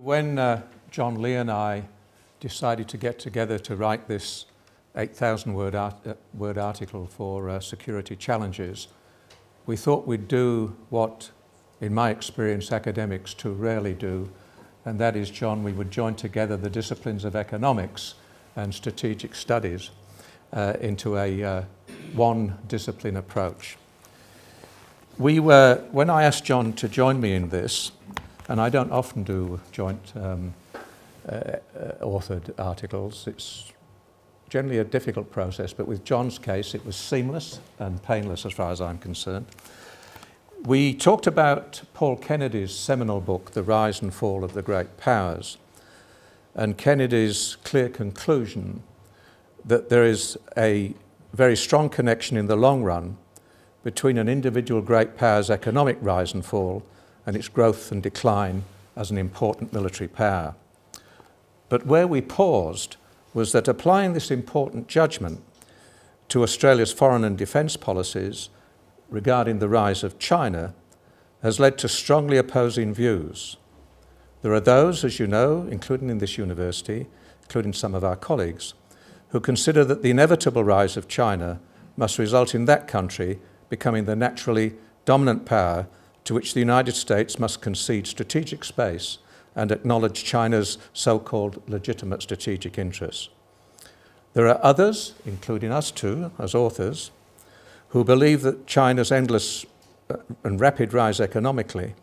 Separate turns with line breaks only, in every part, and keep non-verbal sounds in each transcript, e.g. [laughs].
When uh, John Lee and I decided to get together to write this 8,000 word, art, uh, word article for uh, security challenges, we thought we'd do what, in my experience, academics too rarely do, and that is, John, we would join together the disciplines of economics and strategic studies uh, into a uh, one discipline approach. We were, when I asked John to join me in this, and I don't often do joint um, uh, uh, authored articles, it's generally a difficult process, but with John's case, it was seamless and painless as far as I'm concerned. We talked about Paul Kennedy's seminal book, The Rise and Fall of the Great Powers, and Kennedy's clear conclusion that there is a very strong connection in the long run between an individual great power's economic rise and fall and its growth and decline as an important military power. But where we paused was that applying this important judgment to Australia's foreign and defence policies regarding the rise of China has led to strongly opposing views. There are those, as you know, including in this university, including some of our colleagues, who consider that the inevitable rise of China must result in that country becoming the naturally dominant power to which the United States must concede strategic space and acknowledge China's so-called legitimate strategic interests. There are others, including us too, as authors, who believe that China's endless uh, and rapid rise economically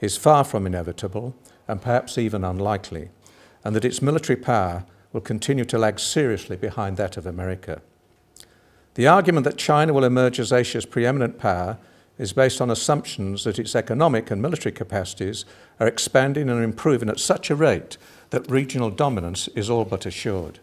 is far from inevitable and perhaps even unlikely, and that its military power will continue to lag seriously behind that of America. The argument that China will emerge as Asia's preeminent power is based on assumptions that its economic and military capacities are expanding and improving at such a rate that regional dominance is all but assured.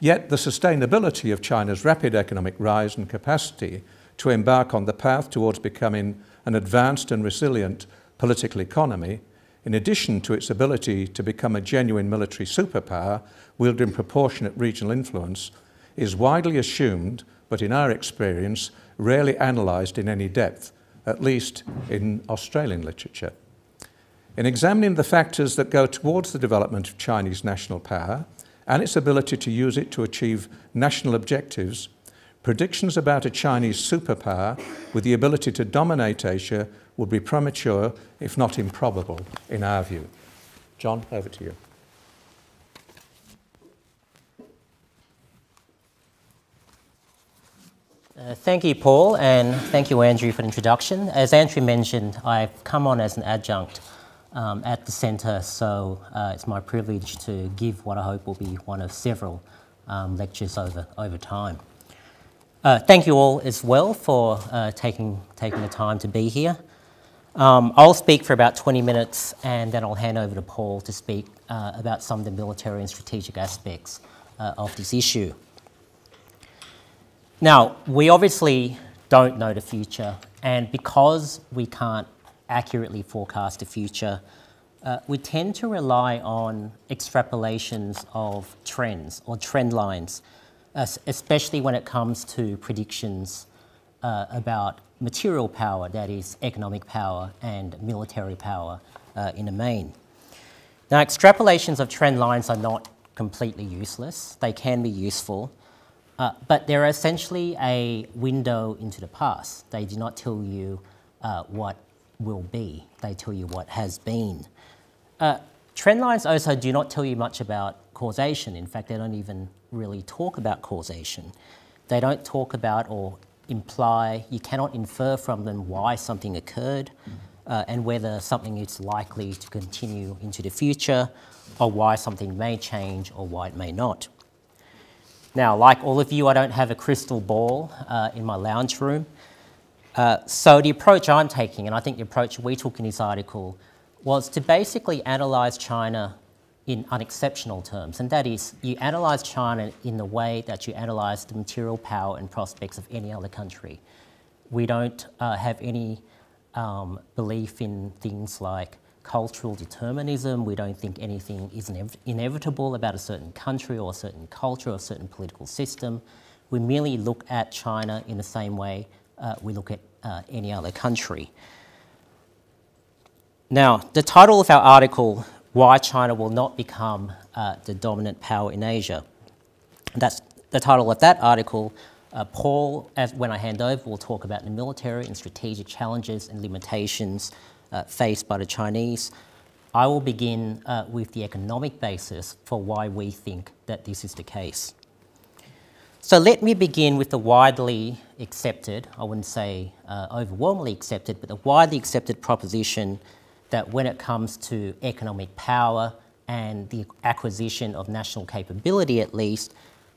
Yet the sustainability of China's rapid economic rise and capacity to embark on the path towards becoming an advanced and resilient political economy, in addition to its ability to become a genuine military superpower wielding proportionate regional influence, is widely assumed but in our experience, rarely analysed in any depth, at least in Australian literature. In examining the factors that go towards the development of Chinese national power and its ability to use it to achieve national objectives, predictions about a Chinese superpower with the ability to dominate Asia would be premature, if not improbable, in our view. John, over to you.
Uh, thank you, Paul, and thank you, Andrew, for the introduction. As Andrew mentioned, I've come on as an adjunct um, at the centre, so uh, it's my privilege to give what I hope will be one of several um, lectures over, over time. Uh, thank you all as well for uh, taking, taking the time to be here. Um, I'll speak for about 20 minutes and then I'll hand over to Paul to speak uh, about some of the military and strategic aspects uh, of this issue. Now, we obviously don't know the future, and because we can't accurately forecast the future, uh, we tend to rely on extrapolations of trends or trend lines, uh, especially when it comes to predictions uh, about material power, that is, economic power and military power uh, in the main. Now, extrapolations of trend lines are not completely useless, they can be useful. Uh, but they're essentially a window into the past. They do not tell you uh, what will be, they tell you what has been. Uh, trend lines also do not tell you much about causation. In fact, they don't even really talk about causation. They don't talk about or imply, you cannot infer from them why something occurred uh, and whether something is likely to continue into the future or why something may change or why it may not. Now, like all of you, I don't have a crystal ball uh, in my lounge room. Uh, so the approach I'm taking, and I think the approach we took in this article, was to basically analyse China in unexceptional terms, and that is you analyse China in the way that you analyse the material power and prospects of any other country. We don't uh, have any um, belief in things like cultural determinism. We don't think anything is inevitable about a certain country or a certain culture or a certain political system. We merely look at China in the same way uh, we look at uh, any other country. Now, the title of our article why China will not become uh, the dominant power in Asia. That's the title of that article. Uh, Paul, as, when I hand over, will talk about the military and strategic challenges and limitations uh, faced by the Chinese. I will begin uh, with the economic basis for why we think that this is the case. So let me begin with the widely accepted, I wouldn't say uh, overwhelmingly accepted, but the widely accepted proposition that when it comes to economic power and the acquisition of national capability at least,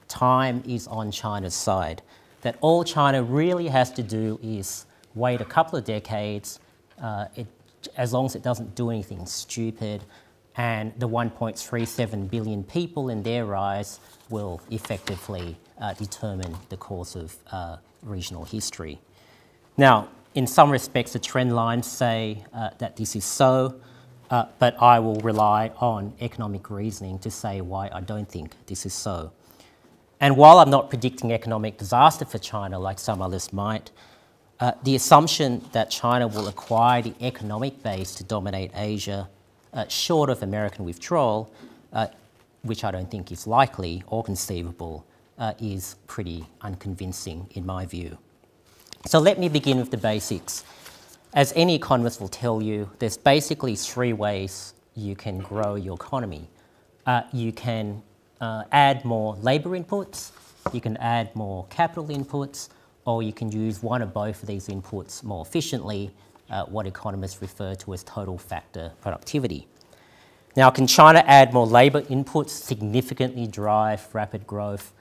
time is on China's side. That all China really has to do is wait a couple of decades, uh, it, as long as it doesn't do anything stupid, and the 1.37 billion people in their eyes will effectively uh, determine the course of uh, regional history. Now, in some respects, the trend lines say uh, that this is so, uh, but I will rely on economic reasoning to say why I don't think this is so. And while I'm not predicting economic disaster for China like some others might, uh, the assumption that China will acquire the economic base to dominate Asia, uh, short of American withdrawal, which I don't think is likely or conceivable, uh, is pretty unconvincing in my view. So let me begin with the basics. As any economist will tell you, there's basically three ways you can grow your economy. Uh, you can uh, add more labour inputs, you can add more capital inputs, or you can use one or both of these inputs more efficiently, uh, what economists refer to as total factor productivity. Now, can China add more labour inputs significantly drive rapid growth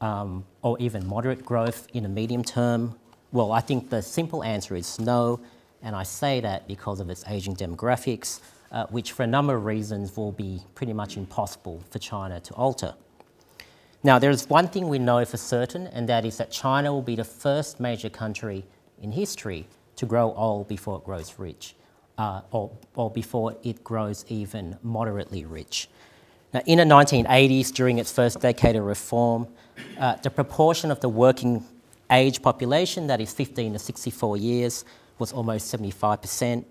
um, or even moderate growth in the medium term? Well, I think the simple answer is no, and I say that because of its aging demographics, uh, which for a number of reasons will be pretty much impossible for China to alter. Now, there is one thing we know for certain, and that is that China will be the first major country in history to grow old before it grows rich, uh, or, or before it grows even moderately rich. Now, in the 1980s, during its first decade of reform, uh, the proportion of the working age population, that is 15 to 64 years, was almost 75%.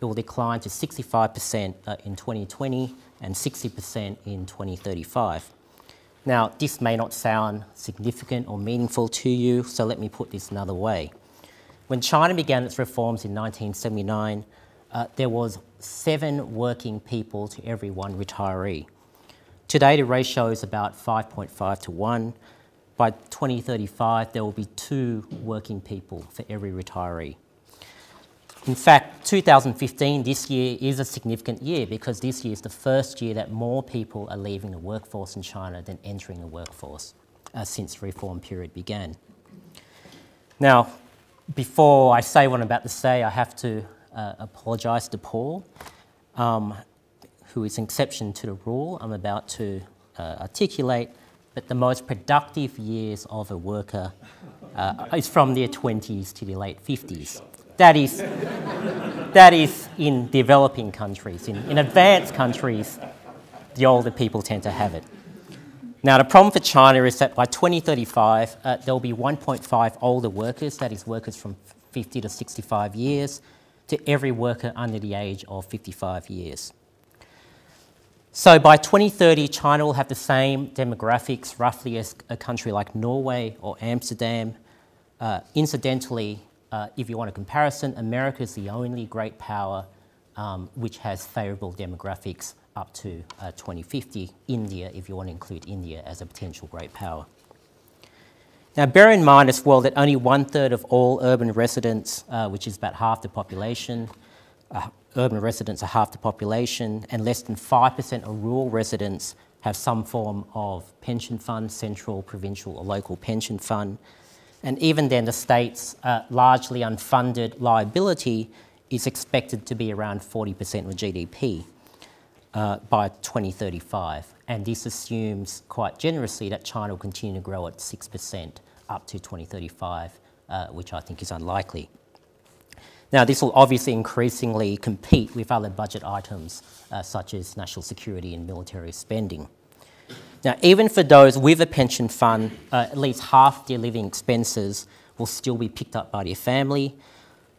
It will decline to 65% uh, in 2020 and 60% in 2035. Now, this may not sound significant or meaningful to you, so let me put this another way. When China began its reforms in 1979, uh, there was seven working people to every one retiree. Today, the ratio is about 5.5 to 1. By 2035, there will be two working people for every retiree. In fact, 2015, this year, is a significant year because this year is the first year that more people are leaving the workforce in China than entering the workforce uh, since reform period began. Now, before I say what I'm about to say, I have to uh, apologise to Paul. Um, who is an exception to the rule I'm about to uh, articulate, but the most productive years of a worker uh, is from their 20s to their late 50s. That is, that is in developing countries. In, in advanced countries, the older people tend to have it. Now, the problem for China is that by 2035, uh, there will be 1.5 older workers, that is, workers from 50 to 65 years, to every worker under the age of 55 years. So by 2030, China will have the same demographics roughly as a country like Norway or Amsterdam. Uh, incidentally, uh, if you want a comparison, America is the only great power um, which has favourable demographics up to uh, 2050. India, if you want to include India as a potential great power. Now, bear in mind as well that only one third of all urban residents, uh, which is about half the population, uh, urban residents are half the population, and less than 5% of rural residents have some form of pension fund, central, provincial, or local pension fund. And even then, the state's uh, largely unfunded liability is expected to be around 40% of GDP uh, by 2035. And this assumes quite generously that China will continue to grow at 6% up to 2035, uh, which I think is unlikely. Now, this will obviously increasingly compete with other budget items uh, such as national security and military spending. Now, even for those with a pension fund, uh, at least half their living expenses will still be picked up by their family.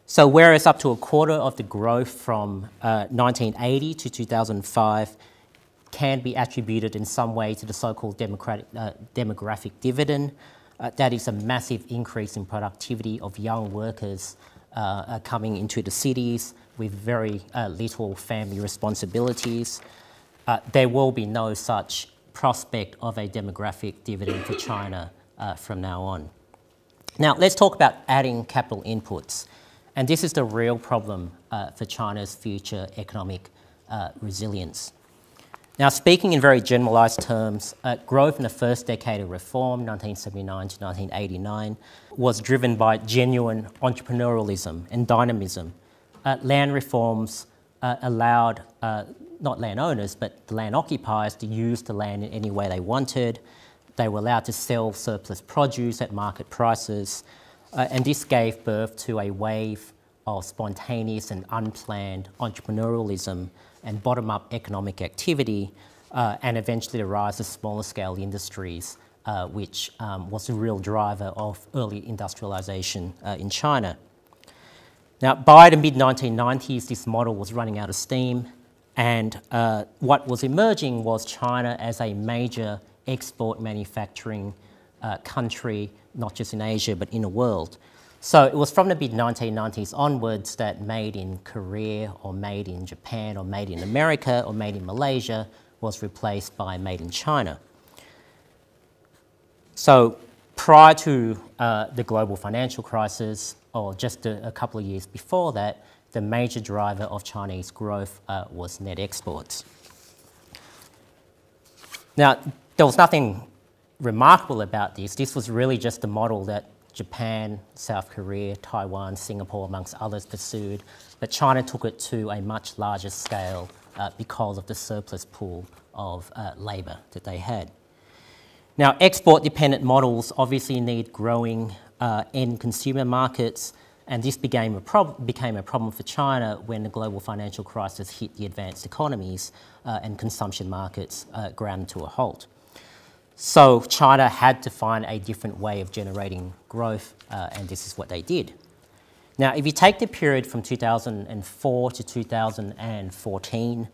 So whereas up to a quarter of the growth from uh, 1980 to 2005 can be attributed in some way to the so-called uh, demographic dividend, uh, that is a massive increase in productivity of young workers uh, coming into the cities with very uh, little family responsibilities. There will be no such prospect of a demographic dividend for China from now on. Now, let's talk about adding capital inputs. And this is the real problem uh, for China's future economic uh, resilience. Now, speaking in very generalised terms, uh, growth in the first decade of reform, 1979 to 1989, was driven by genuine entrepreneurialism and dynamism. Uh, land reforms uh, allowed uh, not landowners, but the land occupiers to use the land in any way they wanted. They were allowed to sell surplus produce at market prices. Uh, and this gave birth to a wave of spontaneous and unplanned entrepreneurialism and bottom up economic activity, uh, and eventually the rise of smaller scale industries, uh, which um, was the real driver of early industrialization uh, in China. Now, by the mid 1990s, this model was running out of steam, and uh, what was emerging was China as a major export manufacturing uh, country, not just in Asia, but in the world. So it was from the mid 1990s onwards that made in Korea or made in Japan or made in America or made in Malaysia was replaced by made in China. So prior to uh, the global financial crisis, or just a, a, couple of years before that, the major driver of Chinese growth uh, was net exports. Now, there was nothing remarkable about this. This was really just the model that Japan, South Korea, Taiwan, Singapore, amongst others, pursued. But China took it to a much larger scale uh, because of the surplus pool of uh, labour that they had. Now, export dependent models obviously need growing uh, end consumer markets, and this became a, prob- became a problem for China when the global financial crisis hit the advanced economies uh, and consumption markets uh, ground to a halt. So China had to find a different way of generating growth, uh, and this is what they did. Now, if you take the period from 2004 to 2014,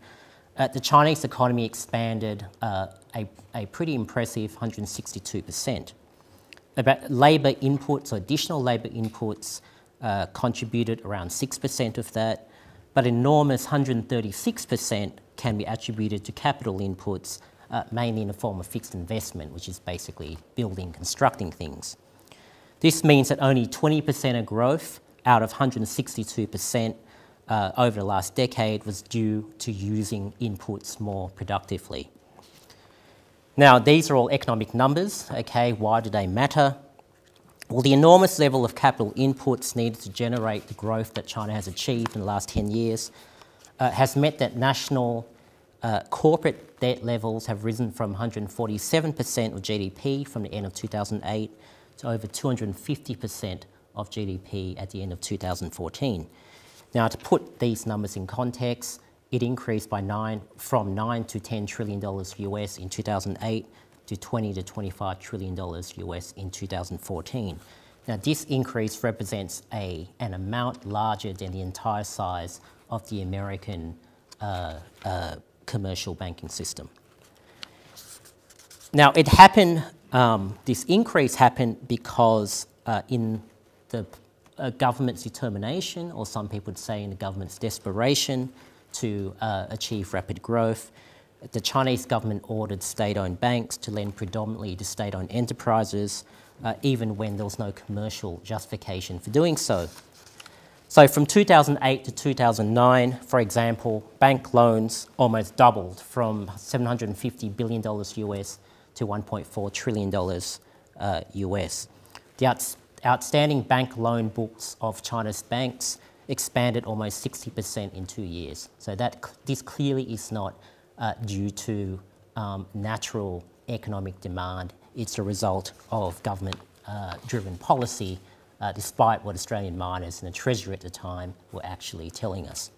uh, the Chinese economy expanded uh, a, a, pretty impressive 162%. About labour inputs, or additional labour inputs, uh, contributed around 6% of that, but enormous 136% can be attributed to capital inputs, uh, mainly in the form of fixed investment, which is basically building, constructing things. This means that only 20% of growth out of 162% uh, over the last decade was due to using inputs more productively. Now, these are all economic numbers, okay? Why do they matter? Well, the enormous level of capital inputs needed to generate the growth that China has achieved in the last 10 years uh, has meant that national uh, corporate debt levels have risen from 147% of GDP from the end of 2008 to over 250% of GDP at the end of 2014. Now, to put these numbers in context, it increased by nine, from 9 to 10 trillion dollars US in 2008 to 20 to 25 trillion dollars US in 2014. Now, this increase represents a, an amount larger than the entire size of the American uh, uh, commercial banking system. Now, it happened, um, this increase happened because uh, in the uh, government's determination, or some people would say in the government's desperation to uh, achieve rapid growth, the Chinese government ordered state-owned banks to lend predominantly to state-owned enterprises, uh, even when there was no commercial justification for doing so. So from 2008 to 2009, for example, bank loans almost doubled from $750 billion US to $1.4 trillion uh, US. The outs outstanding bank loan books of China's banks expanded almost 60% in two years. So that this clearly is not uh, due to um, natural economic demand. It's a result of government-driven uh, policy uh, despite what Australian miners and the Treasury at the time were actually telling us.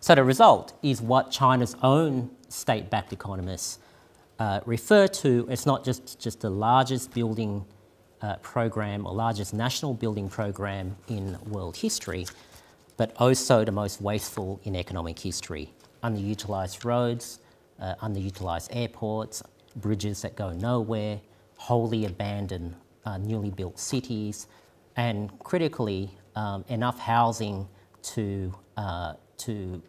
So the result is what China's own state-backed economists uh, refer to as not just, just the largest building uh, program or largest national building program in world history, but also the most wasteful in economic history. Underutilised roads, uh, underutilised airports, bridges that go nowhere, wholly abandoned uh, newly built cities, and critically, um, enough housing to, uh, to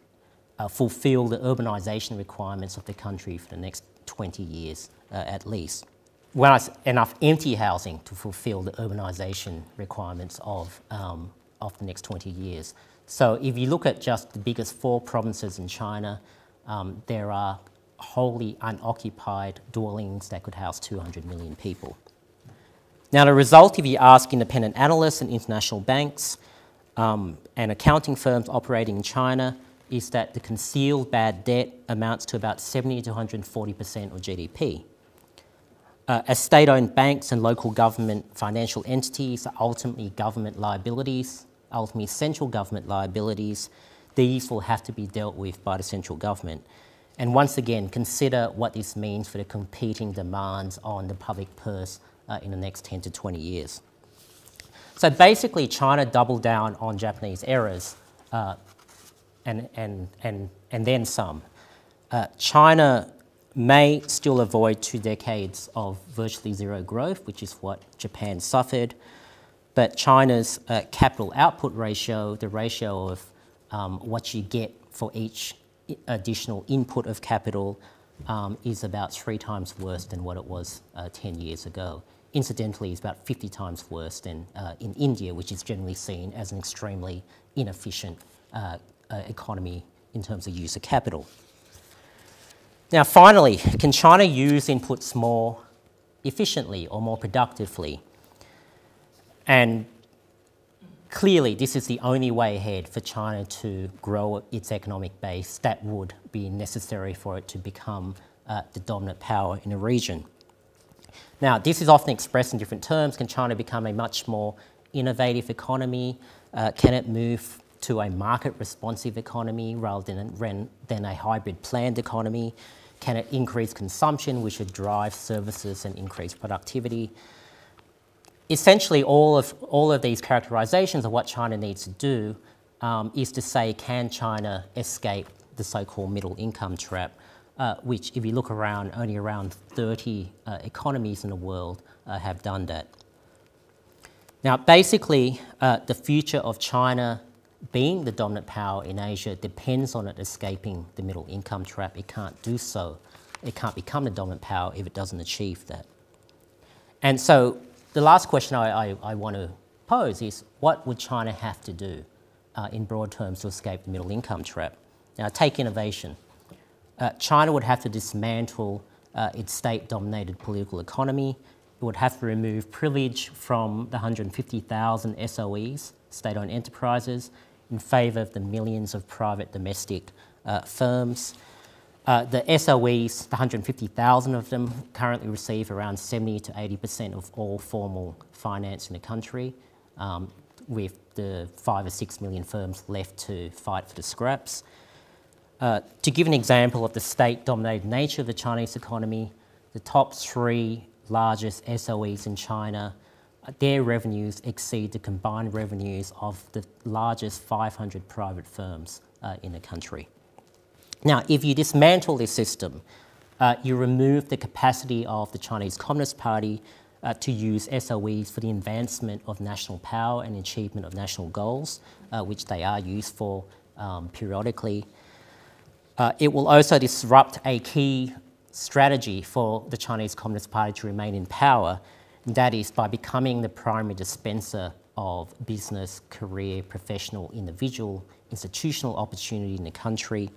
uh, fulfill the urbanisation requirements of the country for the next 20 years uh, at least. Well, enough empty housing to fulfill the urbanisation requirements of, um, of the next 20 years. So if you look at just the biggest four provinces in China, um, there are wholly unoccupied dwellings that could house 200 million people. Now, the result, if you ask independent analysts and international banks um, and accounting firms operating in China, is that the concealed bad debt amounts to about 70 to 140% of GDP. Uh, as state-owned banks and local government financial entities are ultimately government liabilities, ultimately central government liabilities, these will have to be dealt with by the central government. And once again, consider what this means for the competing demands on the public purse uh, in the next 10 to 20 years. So basically, China doubled down on Japanese errors uh, and, and, and, and then some. Uh, China may still avoid two decades of virtually zero growth, which is what Japan suffered. But China's uh, capital output ratio, the ratio of um, what you get for each additional input of capital, um, is about three times worse than what it was uh, 10 years ago. Incidentally, it's about 50 times worse than uh, in India, which is generally seen as an extremely inefficient uh, uh, economy in terms of use of capital. Now, finally, can China use inputs more efficiently or more productively? And clearly, this is the only way ahead for China to grow its economic base that would be necessary for it to become uh, the dominant power in the region. Now, this is often expressed in different terms. Can China become a much more innovative economy? Uh, can it move to a market responsive economy rather than, than a hybrid planned economy? Can it increase consumption, which would drive services and increase productivity? Essentially, all of, all of these characterizations of what China needs to do um, is to say, can China escape the so-called middle income trap, uh, which if you look around, only around 30 uh, economies in the world uh, have done that. Now, basically, uh, the future of China being the dominant power in Asia depends on it escaping the middle income trap. It can't do so. It can't become the dominant power if it doesn't achieve that. And so the last question I, I, I want to pose is what would China have to do uh, in broad terms to escape the middle income trap? Now, take innovation. Uh, China would have to dismantle uh, its state dominated political economy. It would have to remove privilege from the 150,000 SOEs, state owned enterprises, in favour of the millions of private domestic uh, firms. Uh, the SOEs, the 150,000 of them, currently receive around 70 to 80% of all formal finance in the country, um, with the five or six million firms left to fight for the scraps. Uh, to give an example of the state dominated nature of the Chinese economy, the top three largest SOEs in China their revenues exceed the combined revenues of the largest 500 private firms uh, in the country. Now, if you dismantle this system, uh, you remove the capacity of the Chinese Communist Party uh, to use SOEs for the advancement of national power and achievement of national goals, uh, which they are used for um, periodically. Uh, it will also disrupt a key strategy for the Chinese Communist Party to remain in power, and that is by becoming the primary dispenser of business, career, professional, individual, institutional opportunity in the country.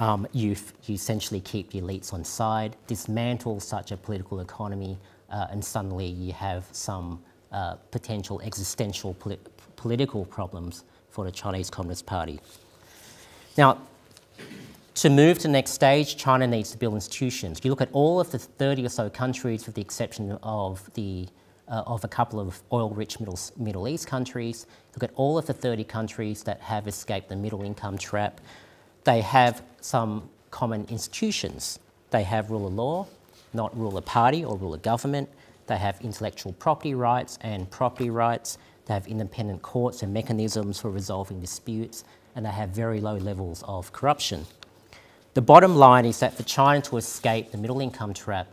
Um, you, you essentially keep the elites on side, dismantle such a political economy, uh, and suddenly you have some uh, potential existential poli political problems for the Chinese Communist Party. Now, to move to the next stage, China needs to build institutions. You look at all of the 30 or so countries, with the exception of, the, uh, of a couple of oil-rich Middle, Middle East countries, look at all of the 30 countries that have escaped the middle income trap. They have some common institutions. They have rule of law, not rule of party or rule of government. They have intellectual property rights and property rights. They have independent courts and mechanisms for resolving disputes, and they have very low levels of corruption. The bottom line is that for China to escape the middle income trap,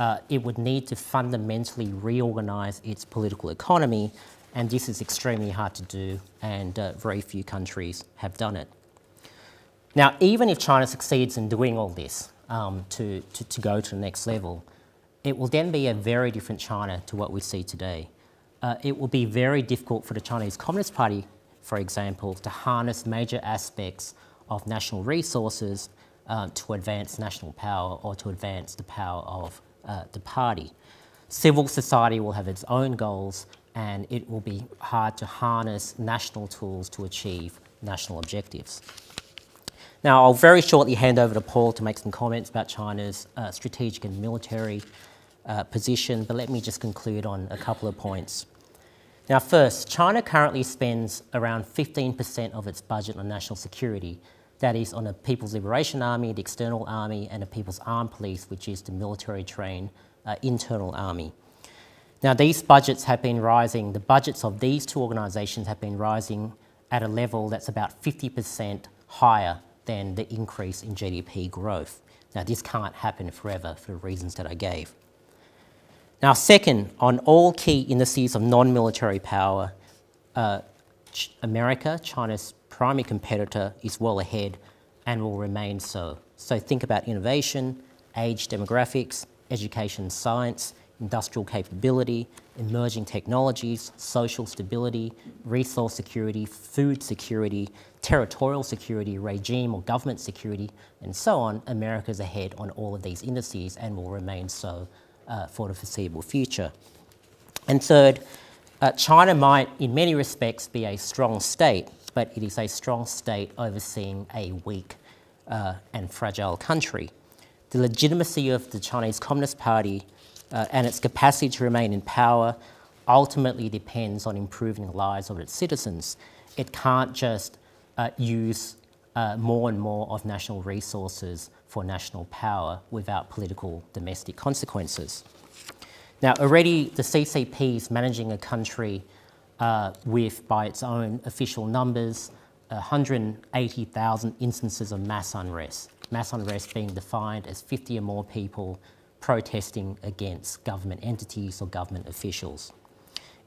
uh, it would need to fundamentally reorganise its political economy, and this is extremely hard to do, and uh, very few countries have done it. Now, even if China succeeds in doing all this um, to, to, to, go to the next level, it will then be a very different China to what we see today. Uh, it will be very difficult for the Chinese Communist Party, for example, to harness major aspects of national resources uh, to advance national power or to advance the power of uh, the party. Civil society will have its own goals and it will be hard to harness national tools to achieve national objectives. Now, I'll very shortly hand over to Paul to make some comments about China's uh, strategic and military uh, position, but let me just conclude on a couple of points. Now, first, China currently spends around 15% of its budget on national security. That is on the People's Liberation Army, the External Army, and the People's Armed Police, which is the military trained uh, internal army. Now, these budgets have been rising, the budgets of these two organisations have been rising at a level that's about 50% higher than the increase in GDP growth. Now, this can't happen forever for the reasons that I gave. Now, second, on all key indices of non military power, uh, Ch America, China's primary competitor, is well ahead and will remain so. So, think about innovation, age demographics, education science, industrial capability, emerging technologies, social stability, resource security, food security, territorial security, regime or government security, and so on, America's ahead on all of these indices and will remain so uh, for the foreseeable future. And third, uh, China might, in many respects, be a strong state, but it is a strong state overseeing a weak uh, and fragile country. The legitimacy of the Chinese Communist Party uh, and its capacity to remain in power ultimately depends on improving the lives of its citizens. It can't just uh, use uh, more and more of national resources for national power without political domestic consequences. Now, already the CCP is managing a country uh, with, by its own official numbers, 180,000 instances of mass unrest. Mass unrest being defined as 50 or more people protesting against government entities or government officials.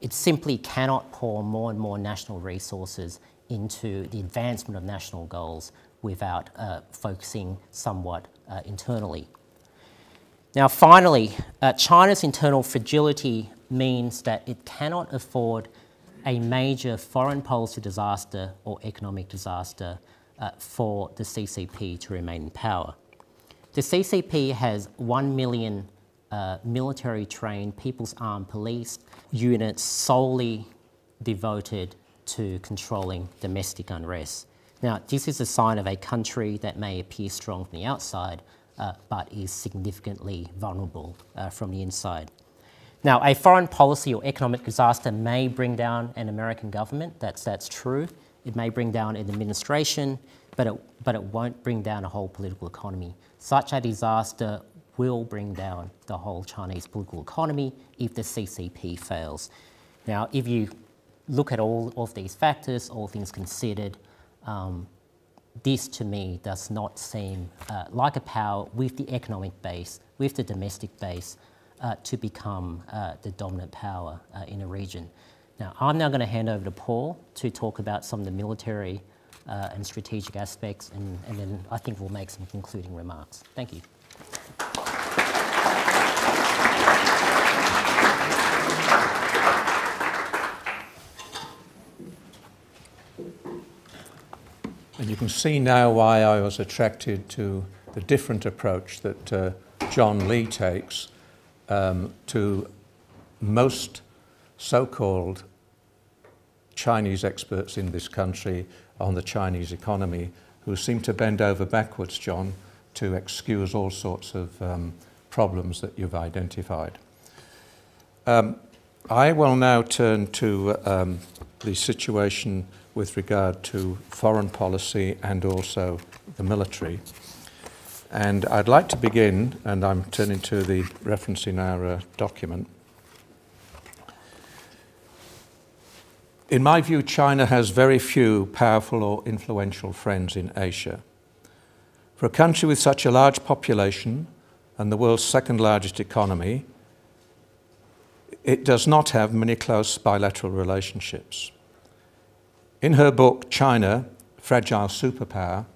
It simply cannot pour more and more national resources into the advancement of national goals without uh, focusing somewhat uh, internally. Now, finally, uh, China's internal fragility means that it cannot afford a major foreign policy disaster or economic disaster uh, for the CCP to remain in power. The CCP has 1 million uh, military trained People's Armed Police units solely devoted to controlling domestic unrest. Now, this is a sign of a country that may appear strong from the outside, uh, but is significantly vulnerable uh, from the inside. Now, a foreign policy or economic disaster may bring down an American government, that's, that's true. It may bring down an administration, but it, but it won't bring down a whole political economy. Such a disaster will bring down the whole Chinese political economy if the CCP fails. Now, if you look at all of these factors, all things considered, um, this to me does not seem uh, like a power with the economic base, with the domestic base, uh, to become uh, the dominant power uh, in a region. Now, I'm now going to hand over to Paul to talk about some of the military uh, and strategic aspects, and, and then I think we'll make some concluding remarks. Thank you.
And you can see now why I was attracted to the different approach that uh, John Lee takes um, to most so-called Chinese experts in this country on the Chinese economy who seem to bend over backwards, John, to excuse all sorts of um, problems that you've identified. Um, I will now turn to um, the situation with regard to foreign policy and also the military. And I'd like to begin, and I'm turning to the reference in our uh, document, In my view, China has very few powerful or influential friends in Asia. For a country with such a large population and the world's second largest economy, it does not have many close bilateral relationships. In her book, China, Fragile Superpower,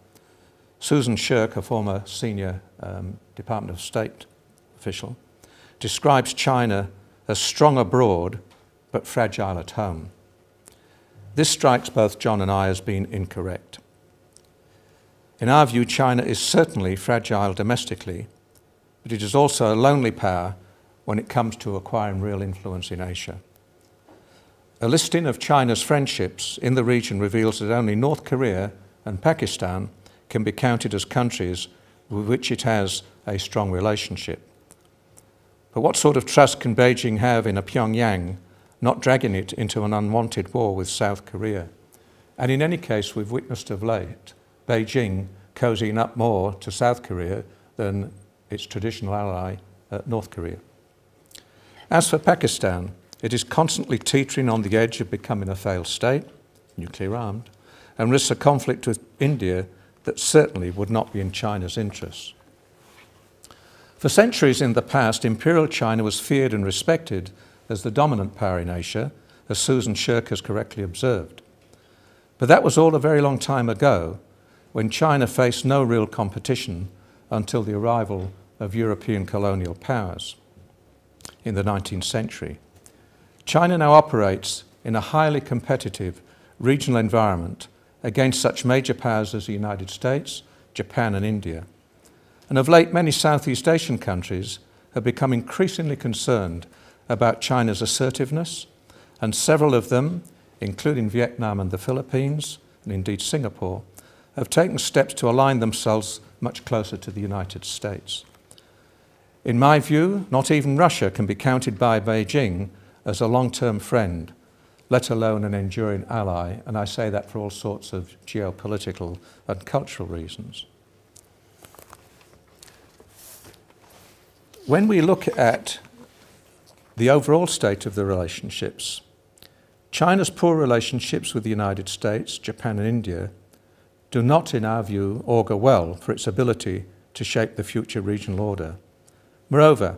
Susan Shirk, a former senior um, Department of State official, describes China as strong abroad but fragile at home. This strikes both John and I as being incorrect. In our view, China is certainly fragile domestically, but it is also a lonely power when it comes to acquiring real influence in Asia. A listing of China's friendships in the region reveals that only North Korea and Pakistan can be counted as countries with which it has a strong relationship. But what sort of trust can Beijing have in a Pyongyang not dragging it into an unwanted war with South Korea? And in any case, we've witnessed of late Beijing cozying up more to South Korea than its traditional ally, uh, North Korea. As for Pakistan, it is constantly teetering on the edge of becoming a failed state, nuclear armed, and risks a conflict with India that certainly would not be in China's interests. For centuries in the past, Imperial China was feared and respected as the dominant power in Asia, as Susan Shirk has correctly observed. But that was all a very long time ago, when China faced no real competition until the arrival of European colonial powers in the 19th century. China now operates in a highly competitive regional environment against such major powers as the United States, Japan and India. And of late, many Southeast Asian countries have become increasingly concerned about China's assertiveness, and several of them, including Vietnam and the Philippines, and indeed Singapore, have taken steps to align themselves much closer to the United States. In my view, not even Russia can be counted by Beijing as a long-term friend, let alone an enduring ally, and I say that for all sorts of geopolitical and cultural reasons. When we look at the overall state of the relationships, China's poor relationships with the United States, Japan and India do not, in our view, augur well for its ability to shape the future regional order. Moreover,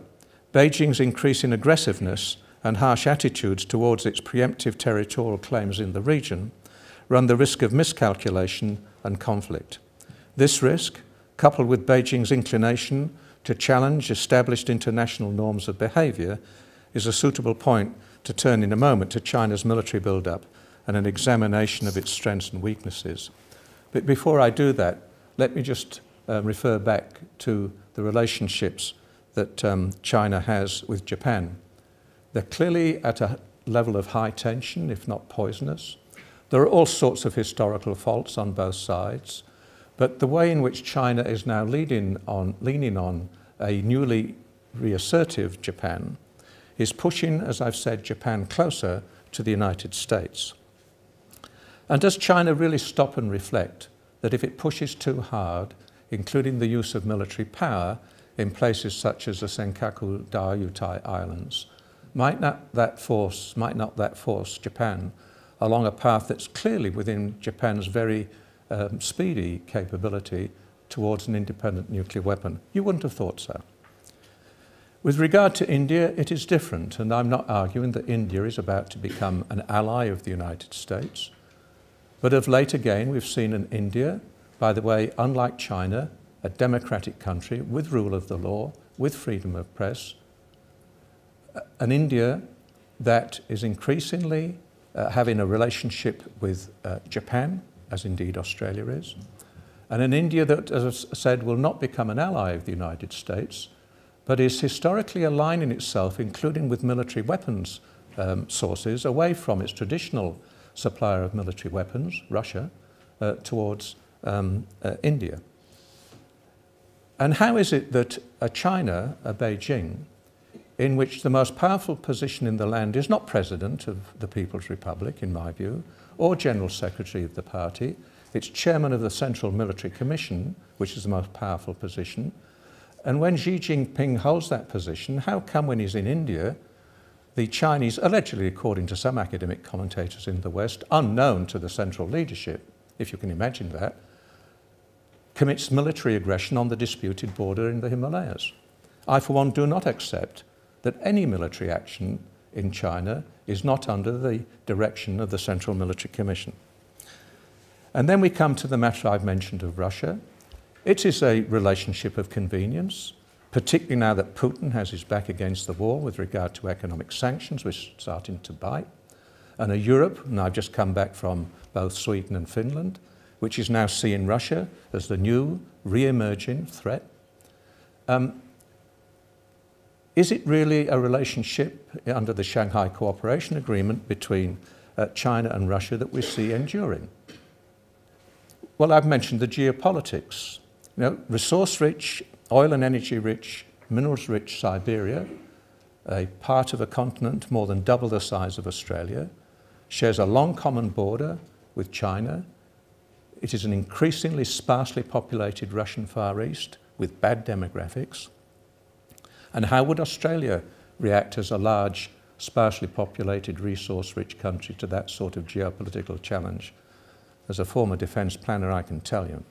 Beijing's increasing aggressiveness and harsh attitudes towards its preemptive territorial claims in the region run the risk of miscalculation and conflict. This risk, coupled with Beijing's inclination to challenge established international norms of behaviour, is a suitable point to turn in a moment to China's military build-up and an examination of its strengths and weaknesses. But before I do that, let me just uh, refer back to the relationships that um, China has with Japan. They're clearly at a level of high tension, if not poisonous. There are all sorts of historical faults on both sides, but the way in which China is now leading on, leaning on a newly reassertive Japan is pushing, as I've said, Japan closer to the United States. And does China really stop and reflect that if it pushes too hard, including the use of military power in places such as the Senkaku Diaoyutai Islands, might not that force, might not that force Japan along a path that's clearly within Japan's very um, speedy capability towards an independent nuclear weapon? You wouldn't have thought so. With regard to India, it is different, and I'm not arguing that India is about to become an ally of the United States. But of late again, we've seen an India, by the way, unlike China, a democratic country with rule of the law, with freedom of press, an India that is increasingly uh, having a relationship with uh, Japan, as indeed Australia is, and an India that, as I said, will not become an ally of the United States, but is historically aligning itself, including with military weapons um, sources, away from its traditional supplier of military weapons, Russia, uh, towards um, uh, India. And how is it that a China, a Beijing, in which the most powerful position in the land is not President of the People's Republic, in my view, or General Secretary of the party, it's Chairman of the Central Military Commission, which is the most powerful position. And when Xi Jinping holds that position, how come when he's in India, the Chinese, allegedly according to some academic commentators in the West, unknown to the central leadership, if you can imagine that, commits military aggression on the disputed border in the Himalayas. I, for one, do not accept that any military action in China is not under the direction of the Central Military Commission. And then we come to the matter I've mentioned of Russia. It is a relationship of convenience, particularly now that Putin has his back against the wall with regard to economic sanctions, which are starting to bite. And a Europe, and I've just come back from both Sweden and Finland, which is now seeing Russia as the new re-emerging threat. Um, is it really a relationship under the Shanghai Cooperation Agreement between uh, China and Russia that we see enduring? Well, I've mentioned the geopolitics. You know, resource-rich, oil and energy-rich, minerals-rich Siberia, a part of a continent more than double the size of Australia, shares a long common border with China. It is an increasingly sparsely populated Russian Far East with bad demographics. And how would Australia react as a large, sparsely populated, resource-rich country to that sort of geopolitical challenge? As a former defence planner, I can tell you.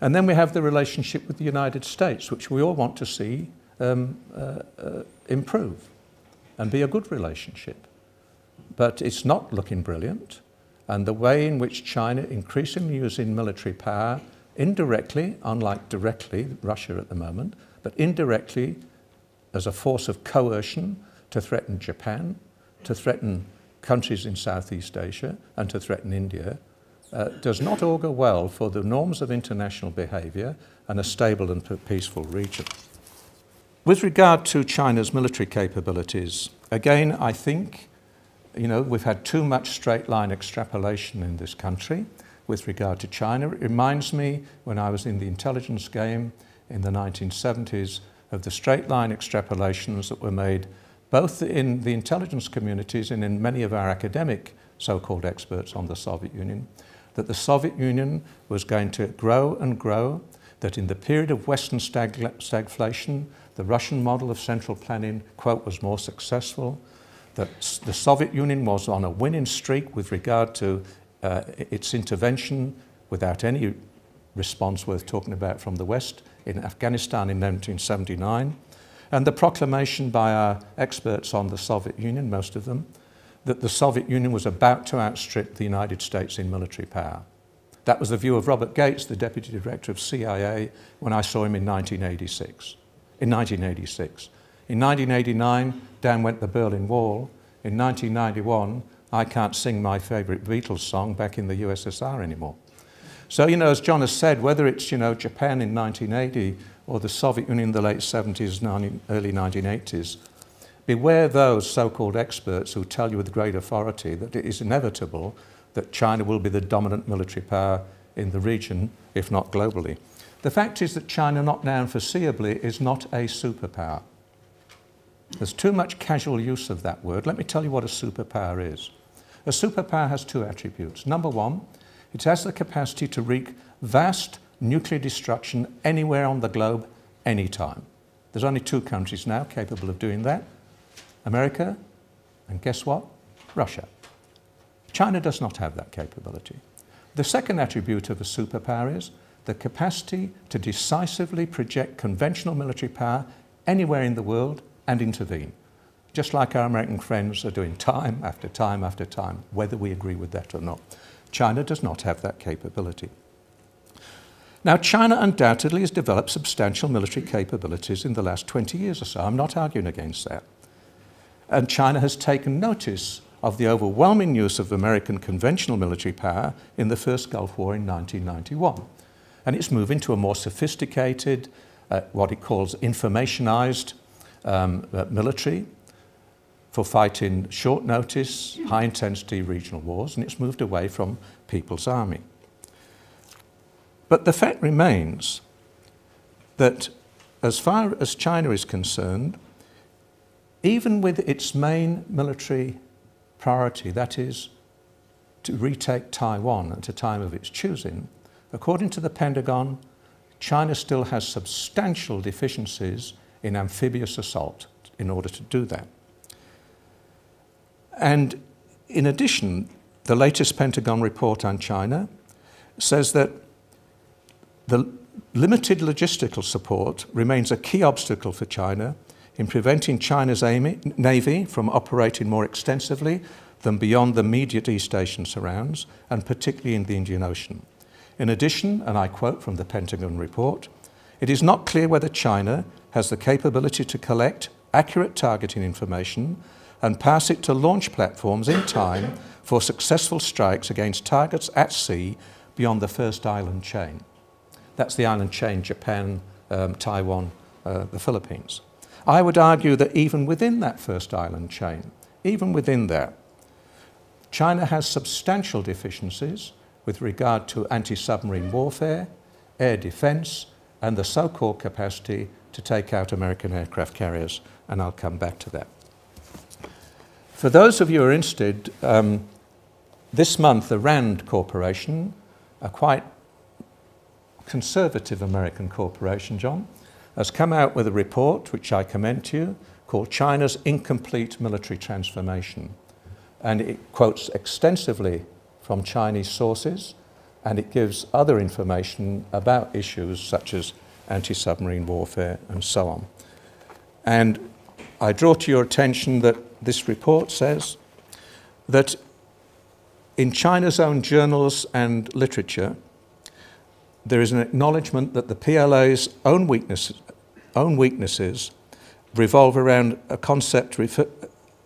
And then we have the relationship with the United States, which we all want to see um, uh, uh, improve and be a good relationship. But it's not looking brilliant. And the way in which China increasingly using military power indirectly, unlike directly Russia at the moment, but indirectly as a force of coercion to threaten Japan, to threaten countries in Southeast Asia, and to threaten India, uh, does not augur well for the norms of international behaviour and a stable and peaceful region. With regard to China's military capabilities, again, I think, you know, we've had too much straight line extrapolation in this country with regard to China. It reminds me when I was in the intelligence game in the 1970s of the straight line extrapolations that were made both in the intelligence communities and in many of our academic so-called experts on the Soviet Union, that the Soviet Union was going to grow and grow, that in the period of Western stag stagflation, the Russian model of central planning, quote, was more successful, that the Soviet Union was on a winning streak with regard to uh, its intervention without any response worth talking about from the West in Afghanistan in 1979, and the proclamation by our experts on the Soviet Union, most of them, that the Soviet Union was about to outstrip the United States in military power. That was the view of Robert Gates, the Deputy Director of CIA, when I saw him in 1986. In 1986. In 1989, down went the Berlin Wall. In 1991, I can't sing my favourite Beatles song back in the USSR anymore. So, you know, as John has said, whether it's, you know, Japan in 1980 or the Soviet Union in the late 70s, 90, early 1980s, beware those so-called experts who tell you with great authority that it is inevitable that China will be the dominant military power in the region, if not globally. The fact is that China, not now and foreseeably, is not a superpower. There's too much casual use of that word. Let me tell you what a superpower is. A superpower has two attributes. Number one, it has the capacity to wreak vast nuclear destruction anywhere on the globe, anytime. There's only two countries now capable of doing that America, and guess what? Russia. China does not have that capability. The second attribute of a superpower is the capacity to decisively project conventional military power anywhere in the world and intervene, just like our American friends are doing time after time after time, whether we agree with that or not. China does not have that capability. Now, China undoubtedly has developed substantial military capabilities in the last 20 years or so. I'm not arguing against that. And China has taken notice of the overwhelming use of American conventional military power in the first Gulf War in 1991. And it's moving to a more sophisticated, uh, what it calls informationized um, uh, military for fighting short notice, high intensity regional wars, and it's moved away from People's Army. But the fact remains that as far as China is concerned, even with its main military priority, that is to retake Taiwan at a time of its choosing, according to the Pentagon, China still has substantial deficiencies in amphibious assault in order to do that. And in addition, the latest Pentagon report on China says that the limited logistical support remains a key obstacle for China in preventing China's navy from operating more extensively than beyond the immediate East Asian surrounds, and particularly in the Indian Ocean. In addition, and I quote from the Pentagon report, it is not clear whether China has the capability to collect accurate targeting information and pass it to launch platforms in time for successful strikes against targets at sea beyond the first island chain. That's the island chain Japan, um, Taiwan, uh, the Philippines. I would argue that even within that first island chain, even within there, China has substantial deficiencies with regard to anti-submarine warfare, air defence, and the so-called capacity to take out American aircraft carriers, and I'll come back to that. For those of you who are interested, um, this month the RAND Corporation, a quite conservative American corporation, John, has come out with a report, which I commend to you, called China's Incomplete Military Transformation. And it quotes extensively from Chinese sources, and it gives other information about issues such as anti-submarine warfare and so on. And I draw to your attention that this report says that in China's own journals and literature, there is an acknowledgement that the PLA's own weaknesses, own weaknesses revolve around a concept refer,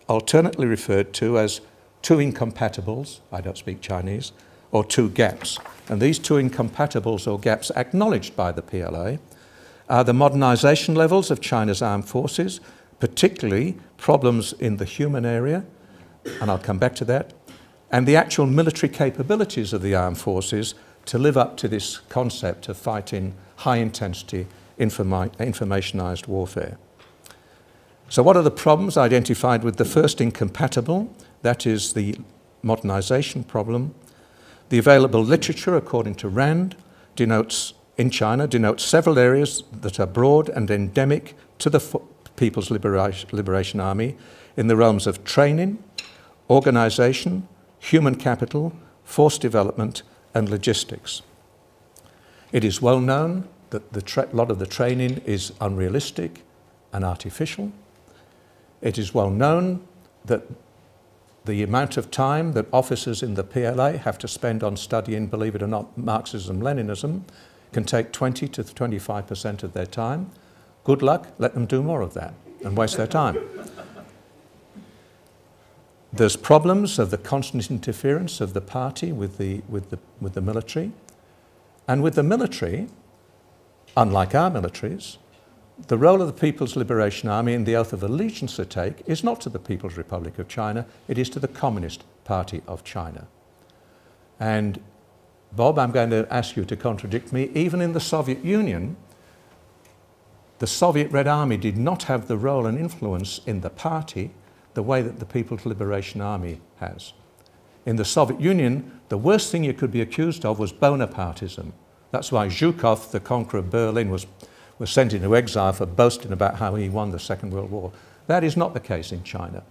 alternately referred to as two incompatibles, I don't speak Chinese, or two gaps. And these two incompatibles or gaps acknowledged by the PLA are the modernisation levels of China's armed forces, particularly problems in the human area, and I'll come back to that, and the actual military capabilities of the armed forces to live up to this concept of fighting high intensity informi informationized warfare. So what are the problems identified with the first incompatible? That is the modernization problem. The available literature, according to RAND, denotes in China denotes several areas that are broad and endemic to the People's Liberation, Liberation Army in the realms of training, organization, human capital, force development, and logistics. It is well known that a lot of the training is unrealistic and artificial. It is well known that the amount of time that officers in the PLA have to spend on studying, believe it or not, Marxism, Leninism, can take 20 to 25% of their time. Good luck, let them do more of that and waste their time. There's problems of the constant interference of the party with the, with, the, with the military. And with the military, unlike our militaries, the role of the People's Liberation Army in the oath of allegiance they take is not to the People's Republic of China, it is to the Communist Party of China. And Bob, I'm going to ask you to contradict me. Even in the Soviet Union, the Soviet Red Army did not have the role and influence in the party the way that the People's Liberation Army has. In the Soviet Union, the worst thing you could be accused of was Bonapartism. That's why Zhukov, the conqueror of Berlin, was, was sent into exile for boasting about how he won the Second World War. That is not the case in China.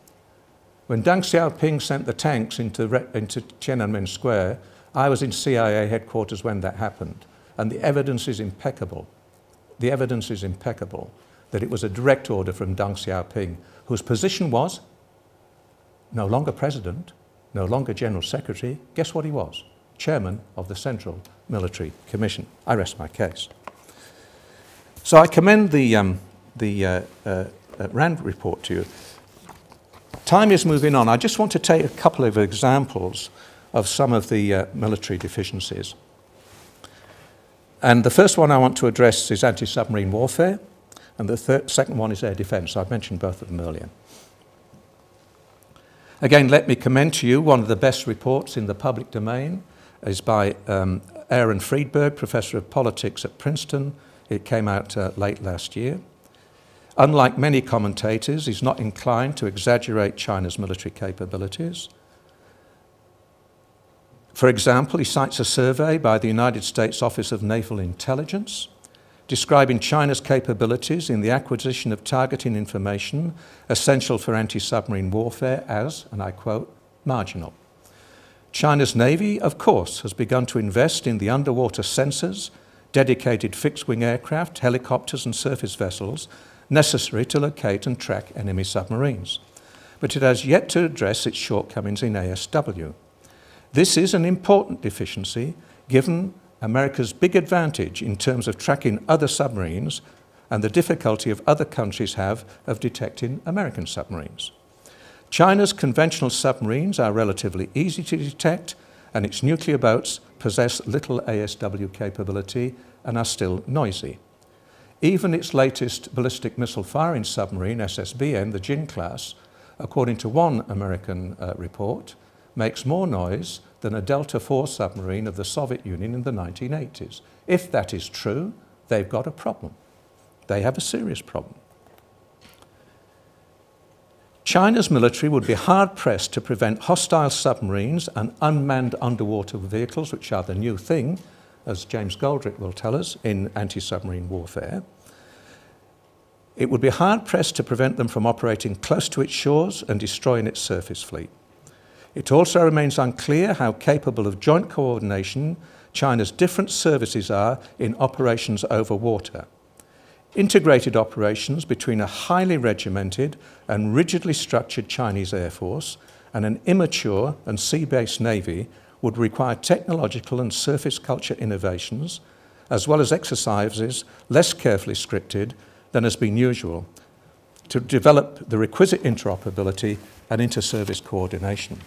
When Deng Xiaoping sent the tanks into, into Tiananmen Square, I was in CIA headquarters when that happened, and the evidence is impeccable. The evidence is impeccable that it was a direct order from Deng Xiaoping, whose position was no longer president, no longer general secretary. Guess what he was? Chairman of the Central Military Commission. I rest my case. So I commend the, um, the uh, uh, uh, RAND report to you. Time is moving on. I just want to take a couple of examples of some of the uh, military deficiencies. And the first one I want to address is anti-submarine warfare, and the second one is air defence. I've mentioned both of them earlier. Again, let me commend to you one of the best reports in the public domain is by um, Aaron Friedberg, Professor of Politics at Princeton. It came out uh, late last year. Unlike many commentators, he's not inclined to exaggerate China's military capabilities. For example, he cites a survey by the United States Office of Naval Intelligence, describing China's capabilities in the acquisition of targeting information essential for anti-submarine warfare as, and I quote, marginal. China's Navy, of course, has begun to invest in the underwater sensors, dedicated fixed-wing aircraft, helicopters and surface vessels necessary to locate and track enemy submarines. But it has yet to address its shortcomings in ASW. This is an important deficiency given America's big advantage in terms of tracking other submarines and the difficulty of other countries have of detecting American submarines. China's conventional submarines are relatively easy to detect and its nuclear boats possess little ASW capability and are still noisy. Even its latest ballistic missile firing submarine, SSBN, the Jin class, according to one American uh, report, makes more noise than a Delta IV submarine of the Soviet Union in the 1980s. If that is true, they've got a problem. They have a serious problem. China's military would be hard pressed to prevent hostile submarines and unmanned underwater vehicles, which are the new thing, as James Goldrick will tell us, in anti submarine warfare. It would be hard pressed to prevent them from operating close to its shores and destroying its surface fleet. It also remains unclear how capable of joint coordination China's different services are in operations over water. Integrated operations between a highly regimented and rigidly structured Chinese Air Force and an immature and sea-based Navy would require technological and surface culture innovations, as well as exercises less carefully scripted than has been usual, to develop the requisite interoperability and inter-service coordination.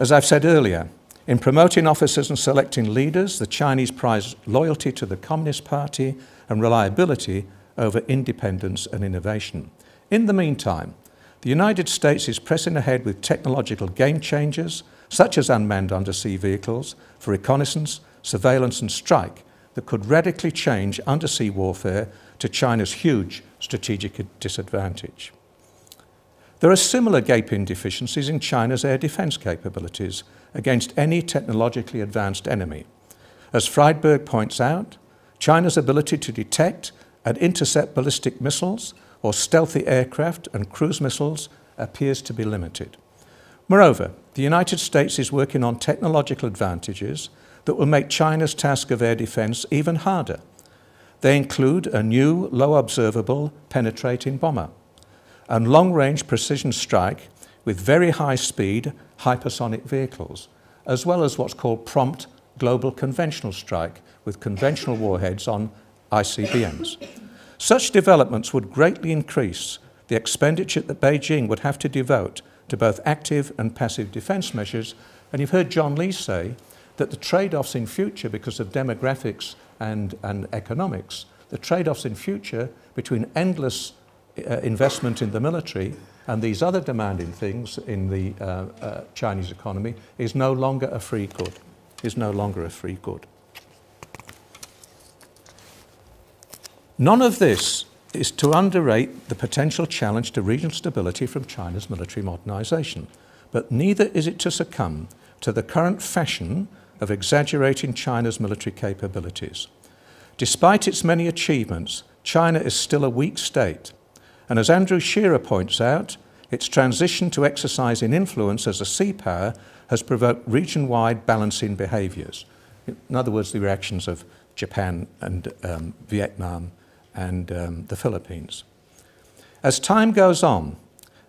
As I've said earlier, in promoting officers and selecting leaders, the Chinese prize loyalty to the Communist Party and reliability over independence and innovation. In the meantime, the United States is pressing ahead with technological game changers, such as unmanned undersea vehicles, for reconnaissance, surveillance and strike that could radically change undersea warfare to China's huge strategic disadvantage. There are similar gaping deficiencies in China's air defence capabilities against any technologically advanced enemy. As Friedberg points out, China's ability to detect and intercept ballistic missiles or stealthy aircraft and cruise missiles appears to be limited. Moreover, the United States is working on technological advantages that will make China's task of air defence even harder. They include a new low observable penetrating bomber, and long-range precision strike with very high speed hypersonic vehicles, as well as what's called prompt global conventional strike with conventional warheads on ICBMs. Such developments would greatly increase the expenditure that Beijing would have to devote to both active and passive defence measures. And you've heard John Lee say that the trade-offs in future, because of demographics and, and economics, the trade-offs in future between endless investment in the military and these other demanding things in the uh, uh, Chinese economy is no longer a free good, is no longer a free good. None of this is to underrate the potential challenge to regional stability from China's military modernization, but neither is it to succumb to the current fashion of exaggerating China's military capabilities. Despite its many achievements, China is still a weak state and as Andrew Shearer points out, its transition to exercising influence as a sea power has provoked region-wide balancing behaviours. In other words, the reactions of Japan and um, Vietnam and um, the Philippines. As time goes on,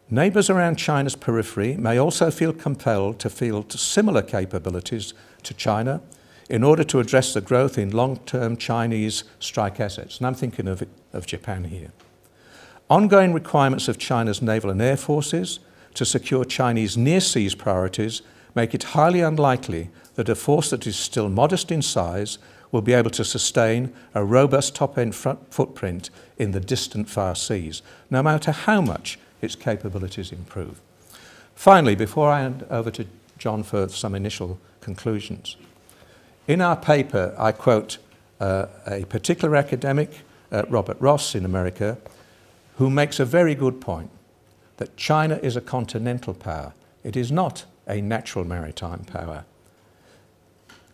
neighbours around China's periphery may also feel compelled to field similar capabilities to China in order to address the growth in long-term Chinese strike assets. And I'm thinking of, of Japan here. Ongoing requirements of China's naval and air forces to secure Chinese near seas priorities make it highly unlikely that a force that is still modest in size will be able to sustain a robust top-end footprint in the distant far seas, no matter how much its capabilities improve. Finally, before I hand over to John for some initial conclusions, in our paper I quote uh, a particular academic, uh, Robert Ross in America, who makes a very good point that China is a continental power. It is not a natural maritime power.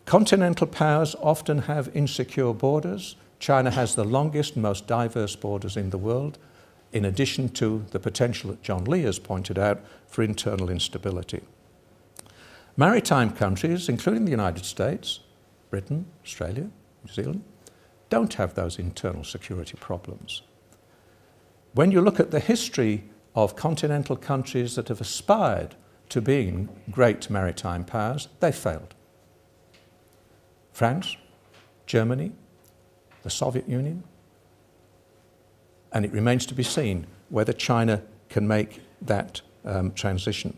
Continental powers often have insecure borders, China has the longest most diverse borders in the world, in addition to the potential that John Lee has pointed out for internal instability. Maritime countries, including the United States, Britain, Australia, New Zealand, don't have those internal security problems. When you look at the history of continental countries that have aspired to being great maritime powers, they failed. France, Germany, the Soviet Union, and it remains to be seen whether China can make that um, transition.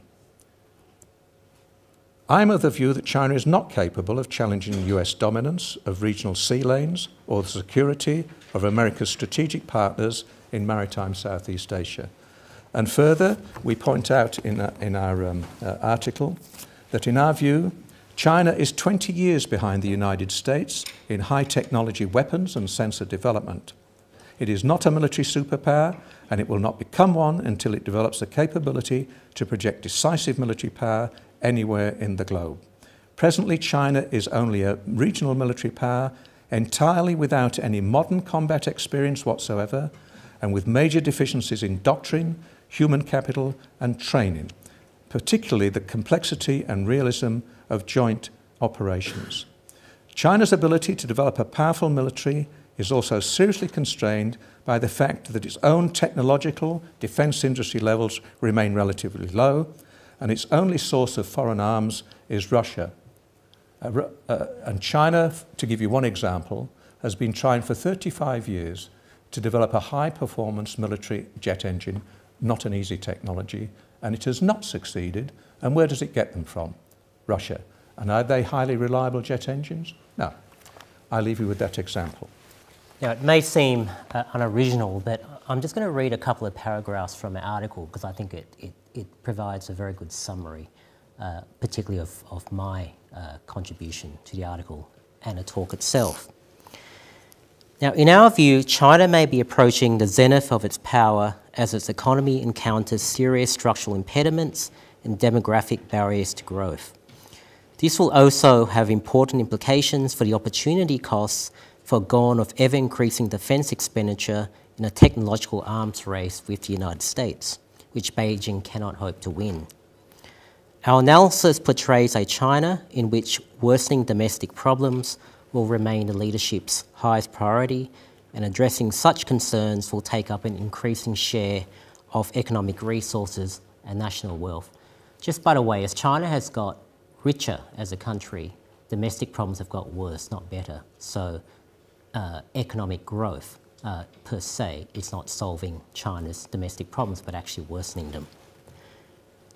I'm of the view that China is not capable of challenging US dominance of regional sea lanes or the security of America's strategic partners in maritime Southeast Asia. And further, we point out in, uh, in our um, uh, article that in our view, China is 20 years behind the United States in high technology weapons and sensor development. It is not a military superpower, and it will not become one until it develops the capability to project decisive military power anywhere in the globe. Presently, China is only a regional military power entirely without any modern combat experience whatsoever and with major deficiencies in doctrine, human capital, and training, particularly the complexity and realism of joint operations. China's ability to develop a powerful military is also seriously constrained by the fact that its own technological defence industry levels remain relatively low and its only source of foreign arms is Russia. Uh, uh, and China, to give you one example, has been trying for 35 years to develop a high performance military jet engine, not an easy technology, and it has not succeeded. And where does it get them from? Russia. And are they highly reliable jet engines? No. I leave you with that example.
Now, it may seem uh, unoriginal, but I'm just going to read a couple of paragraphs from an article because I think it, it, it, provides a very good summary, uh, particularly of, of my uh, contribution to the article and the talk itself. Now, in our view, China may be approaching the zenith of its power as its economy encounters serious structural impediments and demographic barriers to growth. This will also have important implications for the opportunity costs forgone of ever increasing defence expenditure in a technological arms race with the United States, which Beijing cannot hope to win. Our analysis portrays a China in which worsening domestic problems will remain the leadership's highest priority, and addressing such concerns will take up an increasing share of economic resources and national wealth. Just by the way, as China has got richer as a country, domestic problems have got worse, not better. So uh, economic growth uh, per se is not solving China's domestic problems, but actually worsening them.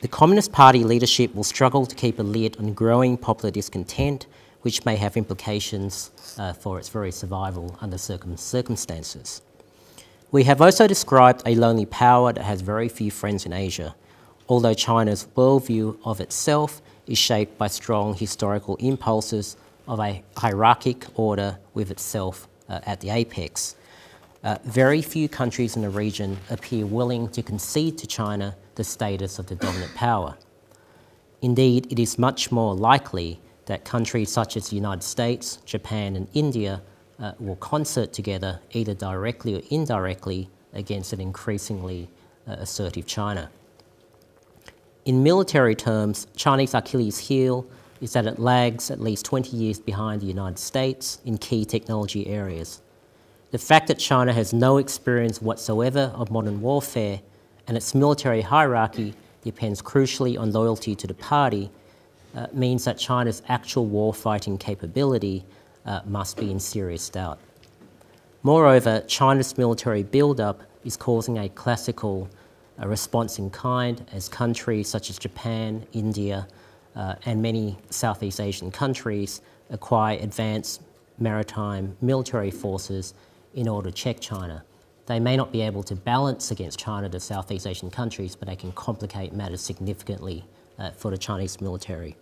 The Communist Party leadership will struggle to keep a lid on growing popular discontent, which may have implications uh, for its very survival under certain circumstances. We have also described a lonely power that has very few friends in Asia, although China's worldview of itself is shaped by strong historical impulses of a hierarchic order with itself uh, at the apex. Uh, very few countries in the region appear willing to concede to China the status of the dominant power. Indeed, it is much more likely that countries such as the United States, Japan, and India uh, will concert together, either directly or indirectly, against an increasingly uh, assertive China. In military terms, Chinese Achilles' heel is that it lags at least 20 years behind the United States in key technology areas. The fact that China has no experience whatsoever of modern warfare and its military hierarchy depends crucially on loyalty to the party uh, means that China's actual warfighting capability uh, must be in serious doubt. Moreover, China's military build-up is causing a classical uh, response in kind as countries such as Japan, India, uh, and many Southeast Asian countries acquire advanced maritime military forces in order to check China. They may not be able to balance against China, the Southeast Asian countries, but they can complicate matters significantly uh, for the Chinese military.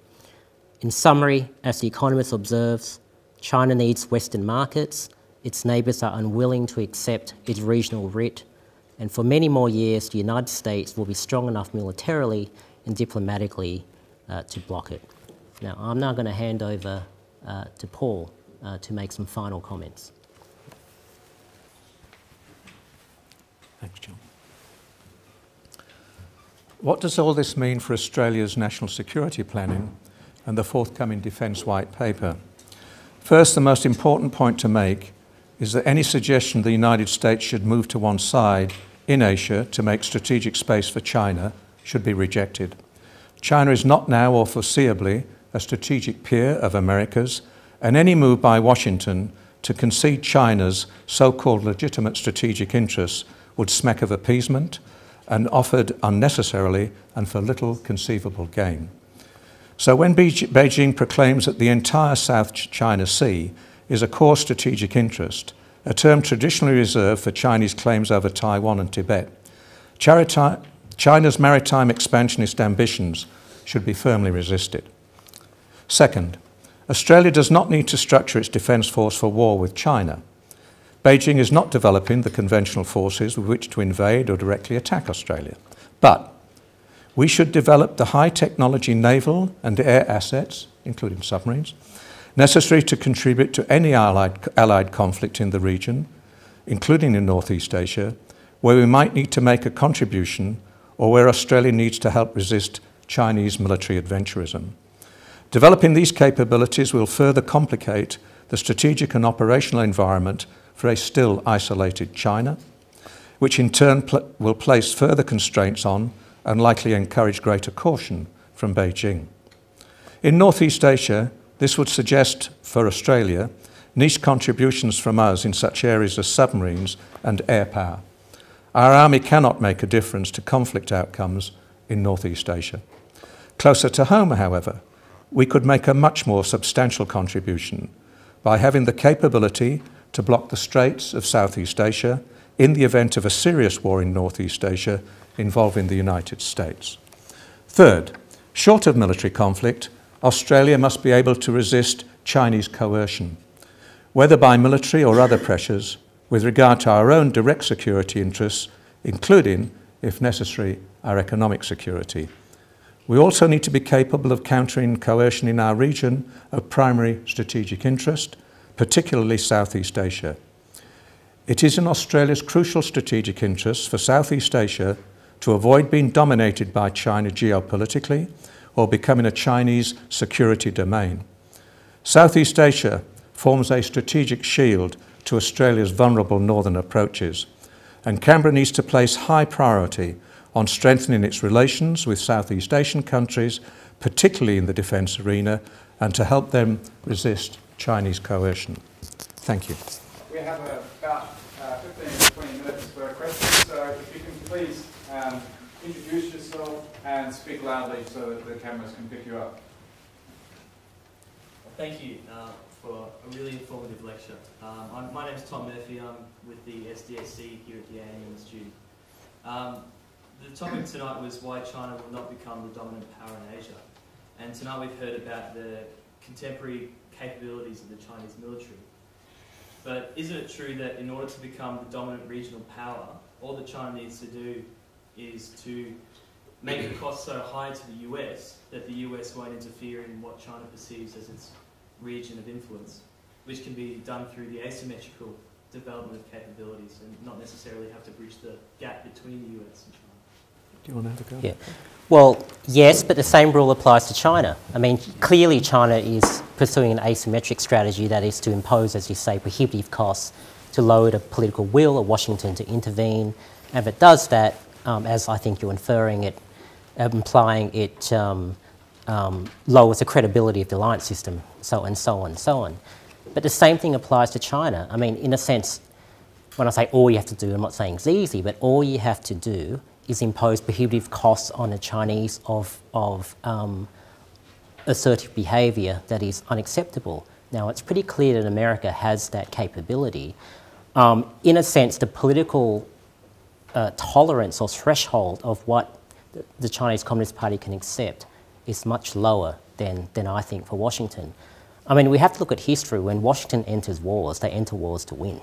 In summary, as The Economist observes, China needs Western markets, its neighbours are unwilling to accept its regional writ, and for many more years, the United States will be strong enough militarily and diplomatically uh, to block it. Now, I'm now going to hand over uh, to Paul uh, to make some final comments.
Thanks, John. What does all this mean for Australia's national security planning and the forthcoming Defence White Paper? First, the most important point to make is that any suggestion the United States should move to one side in Asia to make strategic space for China should be rejected. China is not now or foreseeably a strategic peer of America's, and any move by Washington to concede China's so called legitimate strategic interests would smack of appeasement and offered unnecessarily and for little conceivable gain. So when Beijing proclaims that the entire South China Sea is a core strategic interest, a term traditionally reserved for Chinese claims over Taiwan and Tibet, China's maritime expansionist ambitions should be firmly resisted. Second, Australia does not need to structure its defence force for war with China. Beijing is not developing the conventional forces with which to invade or directly attack Australia. But we should develop the high technology naval and air assets, including submarines, necessary to contribute to any allied, allied conflict in the region, including in Northeast Asia, where we might need to make a contribution or where Australia needs to help resist Chinese military adventurism. Developing these capabilities will further complicate the strategic and operational environment for a still isolated China, which in turn pl will place further constraints on and likely encourage greater caution from Beijing. In Northeast Asia, this would suggest for Australia niche contributions from us in such areas as submarines and air power. Our army cannot make a difference to conflict outcomes in Northeast Asia. Closer to home, however, we could make a much more substantial contribution by having the capability to block the straits of Southeast Asia in the event of a serious war in Northeast Asia involving the United States. Third, short of military conflict, Australia must be able to resist Chinese coercion, whether by military or other pressures, with regard to our own direct security interests, including, if necessary, our economic security. We also need to be capable of countering coercion in our region of primary strategic interest, particularly Southeast Asia. It is in Australia's crucial strategic interests for Southeast Asia to avoid being dominated by China geopolitically or becoming a Chinese security domain. Southeast Asia forms a strategic shield to Australia's vulnerable northern approaches, and Canberra needs to place high priority on strengthening its relations with Southeast Asian countries, particularly in the defence arena, and to help them resist Chinese coercion. Thank you.
We have about uh, 15 to 20 minutes for questions, so if you can please um, introduce yourself and speak loudly so that the cameras can pick you up.
Thank you uh, for a really informative lecture. Um, my name is Tom Murphy. I'm with the SDSC here at the ANU Institute. Um, the topic tonight was why China will not become the dominant power in Asia. And tonight we've heard about the contemporary capabilities of the Chinese military. But isn't it true that in order to become the dominant regional power, all that China needs to do is to make the cost so high to the US that the US won't interfere in what China perceives as its region of influence, which can be done through the asymmetrical development of capabilities and not necessarily have to bridge the gap between the US and China.
Do you want to have a go?
Yeah. Well, yes, but the same rule applies to China. I mean, clearly China is pursuing an asymmetric strategy that is to impose, as you say, prohibitive costs to lower the political will of Washington to intervene. And if it does that, um, as I think you're inferring it, implying it um, um, lowers the credibility of the alliance system, so and so on and so on. But the same thing applies to China. I mean, in a sense, when I say all you have to do, I'm not saying it's easy, but all you have to do is impose prohibitive costs on the Chinese of, of um, assertive behaviour that is unacceptable. Now, it's pretty clear that America has that capability. Um, in a sense, the political uh, tolerance or threshold of what the Chinese Communist Party can accept is much lower than, than I think for Washington. I mean, we have to look at history. When Washington enters wars, they enter wars to win.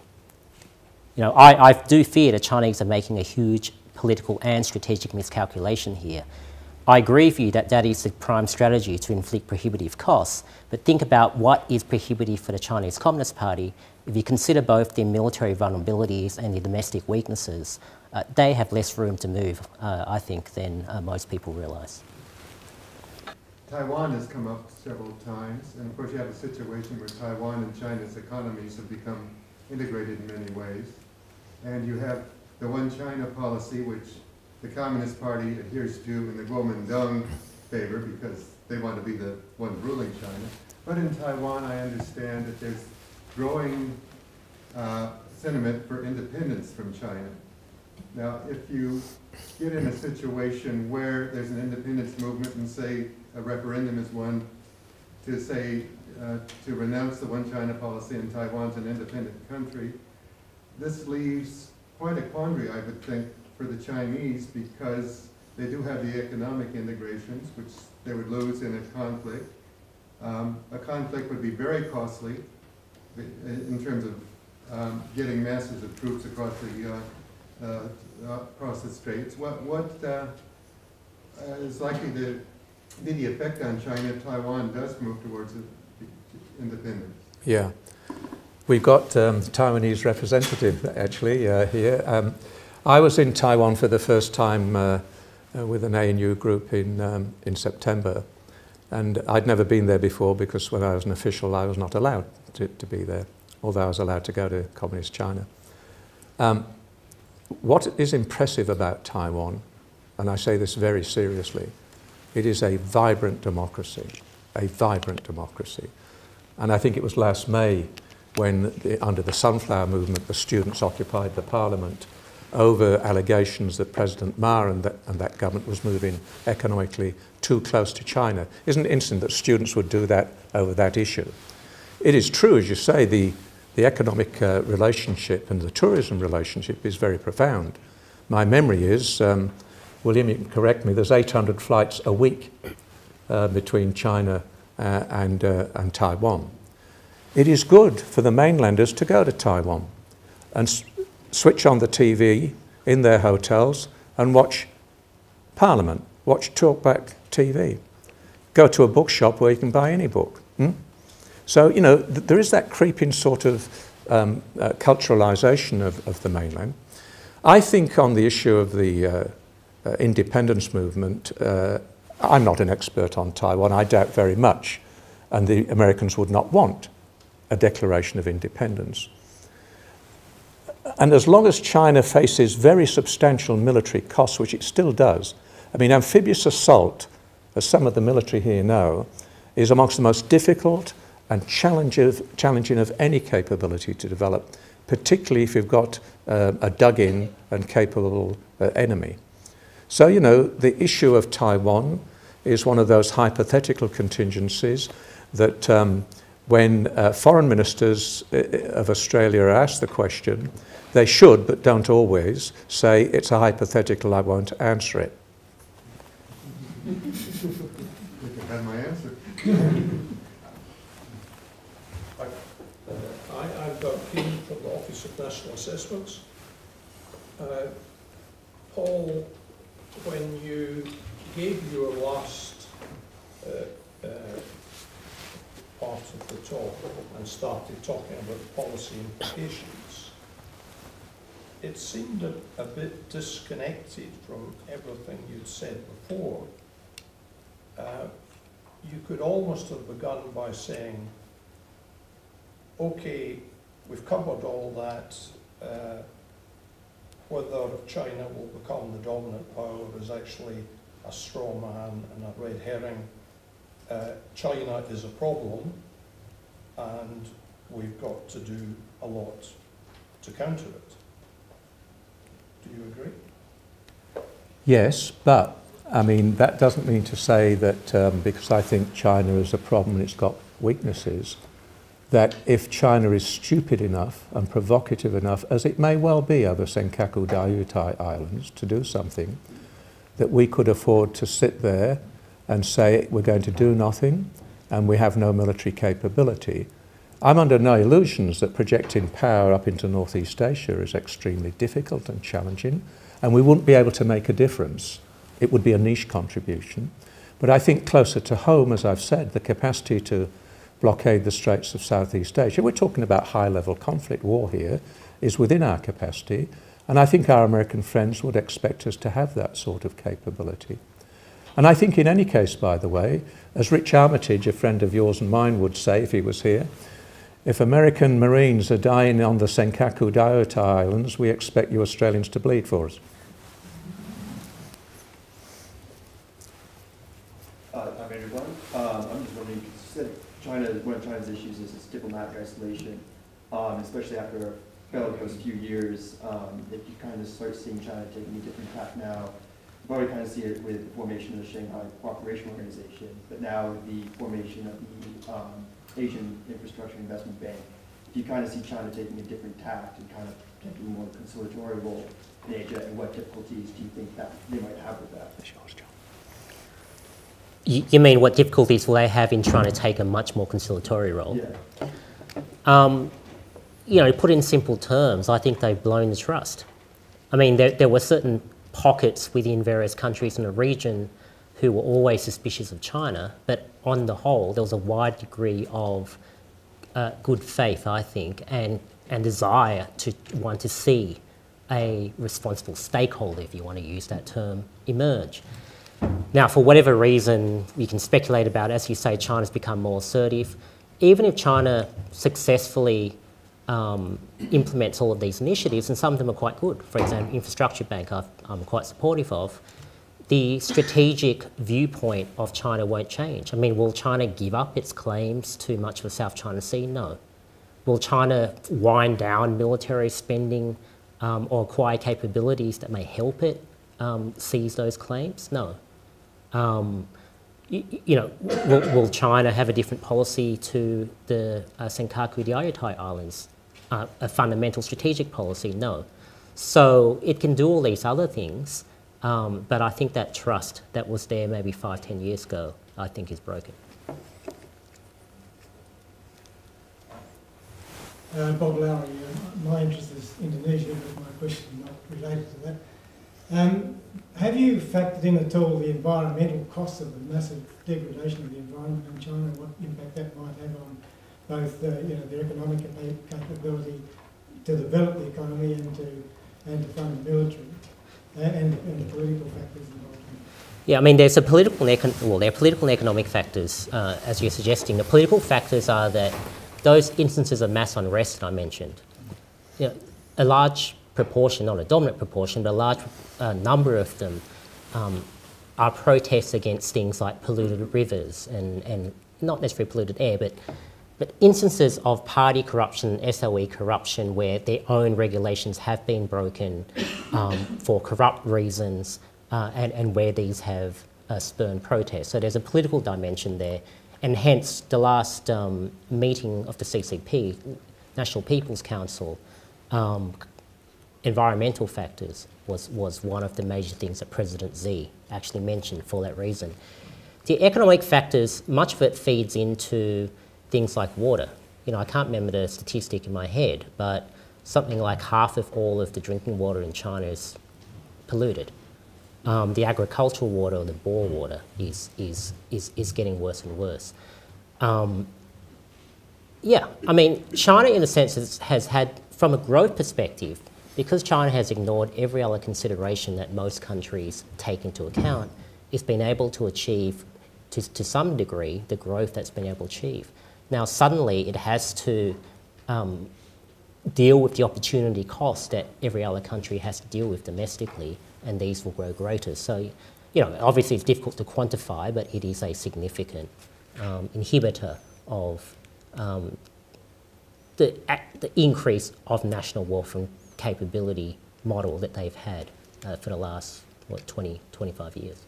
You know, I, I do fear the Chinese are making a huge political and strategic miscalculation here. I agree with you that that is the prime strategy to inflict prohibitive costs, but think about what is prohibitive for the Chinese Communist Party if you consider both their military vulnerabilities and their domestic weaknesses, uh, they have less room to move, uh, I think, than uh, most people realise.
Taiwan has come up several times, and of course you have a situation where Taiwan and China's economies have become integrated in many ways. And you have the one China policy, which the Communist Party adheres to in the Kuomintang favor because they want to be the one ruling China. But in Taiwan, I understand that there's growing uh, sentiment for independence from China. Now, if you get in a situation where there's an independence movement and say a referendum is one to say, uh, to renounce the one China policy and Taiwan's an independent country, this leaves quite a quandary, I would think, for the Chinese because they do have the economic integrations, which they would lose in a conflict. Um, a conflict would be very costly in terms of um, getting masses of troops across the uh, across the straits. What what uh, uh, is likely to be the effect on China if Taiwan does move towards independence?
Yeah. We've got um, Taiwanese representative actually uh, here. Um, I was in Taiwan for the first time uh, uh, with an ANU group in, um, in September. And I'd never been there before because when I was an official, I was not allowed to, to be there, although I was allowed to go to communist China. Um, what is impressive about Taiwan, and I say this very seriously, it is a vibrant democracy, a vibrant democracy. And I think it was last May when, the, under the Sunflower Movement, the students occupied the parliament over allegations that President Ma and that, and that government was moving economically too close to China. Isn't it interesting that students would do that over that issue? It is true, as you say, the, the economic uh, relationship and the tourism relationship is very profound. My memory is, um, William, you can correct me, there's 800 flights a week uh, between China uh, and, uh, and Taiwan. It is good for the mainlanders to go to Taiwan and switch on the TV in their hotels and watch Parliament, watch Talkback TV. Go to a bookshop where you can buy any book. Hmm? So, you know, th there is that creeping sort of um, uh, culturalization of, of the mainland. I think on the issue of the uh, uh, independence movement, uh, I'm not an expert on Taiwan, I doubt very much, and the Americans would not want a declaration of independence. And as long as China faces very substantial military costs, which it still does, I mean, amphibious assault, as some of the military here know, is amongst the most difficult and challenging of any capability to develop, particularly if you've got uh, a dug-in and capable uh, enemy. So, you know, the issue of Taiwan is one of those hypothetical contingencies that um, when uh, foreign ministers uh, of Australia are asked the question, they should, but don't always, say, it's a hypothetical, I won't answer it.
You [laughs] can have my answer. [laughs]
I, I'm Doug Keane from the Office of National Assessments. Uh, Paul, when you gave your last uh, uh, part of the talk and started talking about policy implications, it seemed a, a bit disconnected from everything you'd said before. Uh, you could almost have begun by saying, okay, we've covered all that, uh, whether China will become the dominant power is actually a straw man and a red herring. Uh, China is a problem and we've got to do a lot to counter it. Do you agree?
Yes, but I mean, that doesn't mean to say that um, because I think China is a problem and it's got weaknesses, that if China is stupid enough and provocative enough, as it may well be over Senkaku Diaoyutai Islands, to do something, that we could afford to sit there and say we're going to do nothing and we have no military capability. I'm under no illusions that projecting power up into Northeast Asia is extremely difficult and challenging, and we wouldn't be able to make a difference. It would be a niche contribution. But I think closer to home, as I've said, the capacity to blockade the Straits of Southeast Asia. We're talking about high level conflict. War here is within our capacity, and I think our American friends would expect us to have that sort of capability. And I think, in any case, by the way, as Rich Armitage, a friend of yours and mine, would say if he was here, if American Marines are dying on the Senkaku Diaoyutai Islands, we expect you Australians to bleed for us.
Uh, I'm Andrew Blunt. Um, I'm just wondering, you said China, one of China's issues is its diplomatic isolation, um, especially after a bellicose few years. Um, if you kind of start seeing China taking a different tack now, you probably kind of see it with the formation of the Shanghai Cooperation Organization, but now the formation of the um, Asian Infrastructure Investment Bank, do you kind of see China taking a different tact and kind of taking a more conciliatory role in Asia, and what difficulties do you think that they might have with that?
You, you mean what difficulties will they have in trying to take a much more conciliatory role?
Yeah.
Um, you know, put in simple terms, I think they've blown the trust. I mean, there, there were certain pockets within various countries in the region who were always suspicious of China, but on the whole, there was a wide degree of uh, good faith, I think, and, and desire to want to see a responsible stakeholder, if you want to use that term, emerge. Now, for whatever reason, we can speculate about, as you say, China's become more assertive. Even if China successfully um, implements all of these initiatives, and some of them are quite good, for example, Infrastructure Bank i I'm quite supportive of, the strategic viewpoint of China won't change. I mean, will China give up its claims to much of the South China Sea? No. Will China wind down military spending um, or acquire capabilities that may help it um, seize those claims? No. Um, you, you, know, will, will, China have a different policy to the uh, Senkaku Diaoyutai Islands? Uh, a fundamental strategic policy? No. So it can do all these other things, um, but I think that trust that was there maybe five, ten years ago, I think is broken.
Uh, Bob Lowry, uh, my interest is Indonesia, but my question is not related to that. Um, have you factored in at all the environmental costs of the massive degradation of the environment in China and what impact that might have on both uh, you know, their economic capability to develop the economy and to, and to fund the military? and, and the political factors involved.
Yeah, I mean, there's a political well, there are political and economic factors, uh, as you're suggesting. The political factors are that those instances of mass unrest I mentioned, you know, a large proportion, not a dominant proportion, but a large uh, number of them um, are protests against things like polluted rivers and, and not necessarily polluted air, but but instances of party corruption, SOE corruption, where their own regulations have been broken um, for corrupt reasons uh, and, and where these have uh, spurned protests. So there's a political dimension there. And hence, the last um, meeting of the CCP, National People's Council, um, environmental factors was, was one of the major things that President Xi actually mentioned for that reason. The economic factors, much of it feeds into things like water. You know, I can't remember the statistic in my head, but something like half of all of the drinking water in China is polluted. Um, the agricultural water or the bore water is, is, is, is getting worse and worse. Um, yeah, I mean, China, in a sense, has, has had, from a growth perspective, because China has ignored every other consideration that most countries take into account, it's been able to achieve, to, to some degree, the growth that's been able to achieve. Now, suddenly, it has to um, deal with the opportunity cost that every other country has to deal with domestically, and these will grow greater. So, you know, obviously it's difficult to quantify, but it is a significant um, inhibitor of um, the, the increase of national wealth and capability model that they've had uh, for the last, what, 20, 25 years.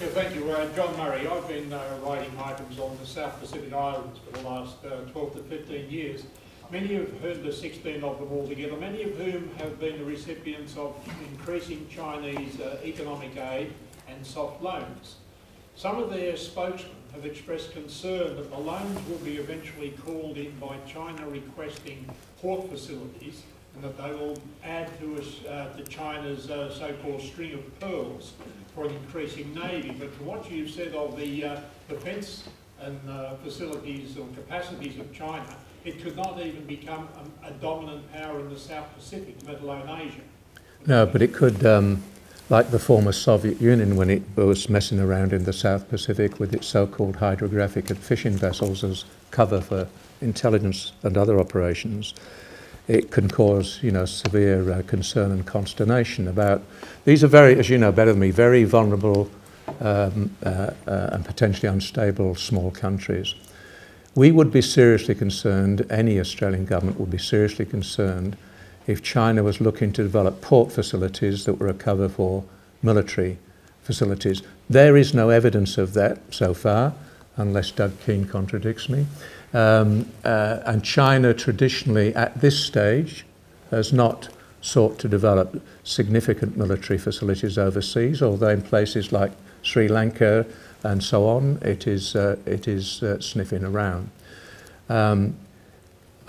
Yeah, thank you. Uh, John Murray. I've been uh, writing items on the South Pacific Islands for the last uh, 12 to 15 years. Many have heard the 16 of them altogether, many of whom have been the recipients of increasing Chinese uh, economic aid and soft loans. Some of their spokesmen have expressed concern that the loans will be eventually called in by China requesting port facilities and that they will add to, us, uh, to China's uh, so-called string of pearls for an increasing navy. But from what you've said of the uh, defence and uh, facilities or capacities of China, it could not even become a, a, dominant power in the South Pacific, let alone Asia.
No, but it could, um, like the former Soviet Union when it was messing around in the South Pacific with its so-called hydrographic and fishing vessels as cover for intelligence and other operations, it can cause, you know, severe uh, concern and consternation about. These are very, as you know better than me, very vulnerable um, uh, uh, and potentially unstable small countries. We would be seriously concerned, any Australian government would be seriously concerned if China was looking to develop port facilities that were a cover for military facilities. There is no evidence of that so far, unless Doug Keane contradicts me. Um, uh, and China traditionally, at this stage, has not sought to develop significant military facilities overseas, although in places like Sri Lanka and so on, it is, uh, it is uh, sniffing around. Um,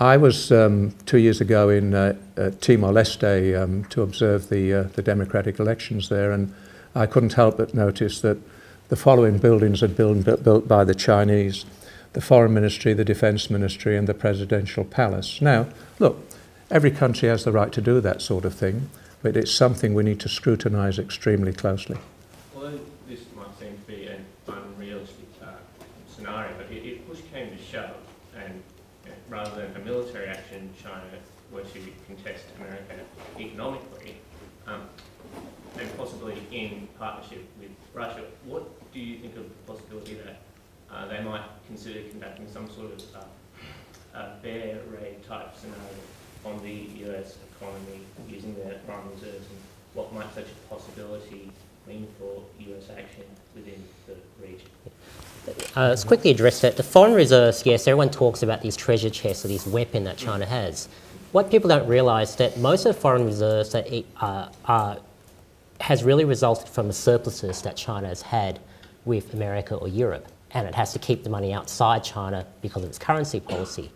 I was um, two years ago in uh, uh, Timor-Leste um, to observe the, uh, the democratic elections there, and I couldn't help but notice that the following buildings had been built, built by the Chinese the Foreign Ministry, the Defence Ministry, and the Presidential Palace. Now, look, every country has the right to do that sort of thing, but it's something we need to scrutinise extremely closely.
Well, this might seem to be an unrealistic uh, scenario, but if push came to shove, and you know, rather than a military action, China were to contest America economically, um, and possibly in partnership with Russia, what do you think of the possibility that uh, they might consider conducting some sort of uh, bear raid type scenario on the US economy using their foreign reserves and what might such a possibility mean for US action within the region?
Uh, let's quickly address that. The foreign reserves, yes, everyone talks about these treasure chests or these weapon that China has. What people don't realise is that most of the foreign reserves that uh, are, has really resulted from the surpluses that China has had with America or Europe and it has to keep the money outside China because of its currency policy.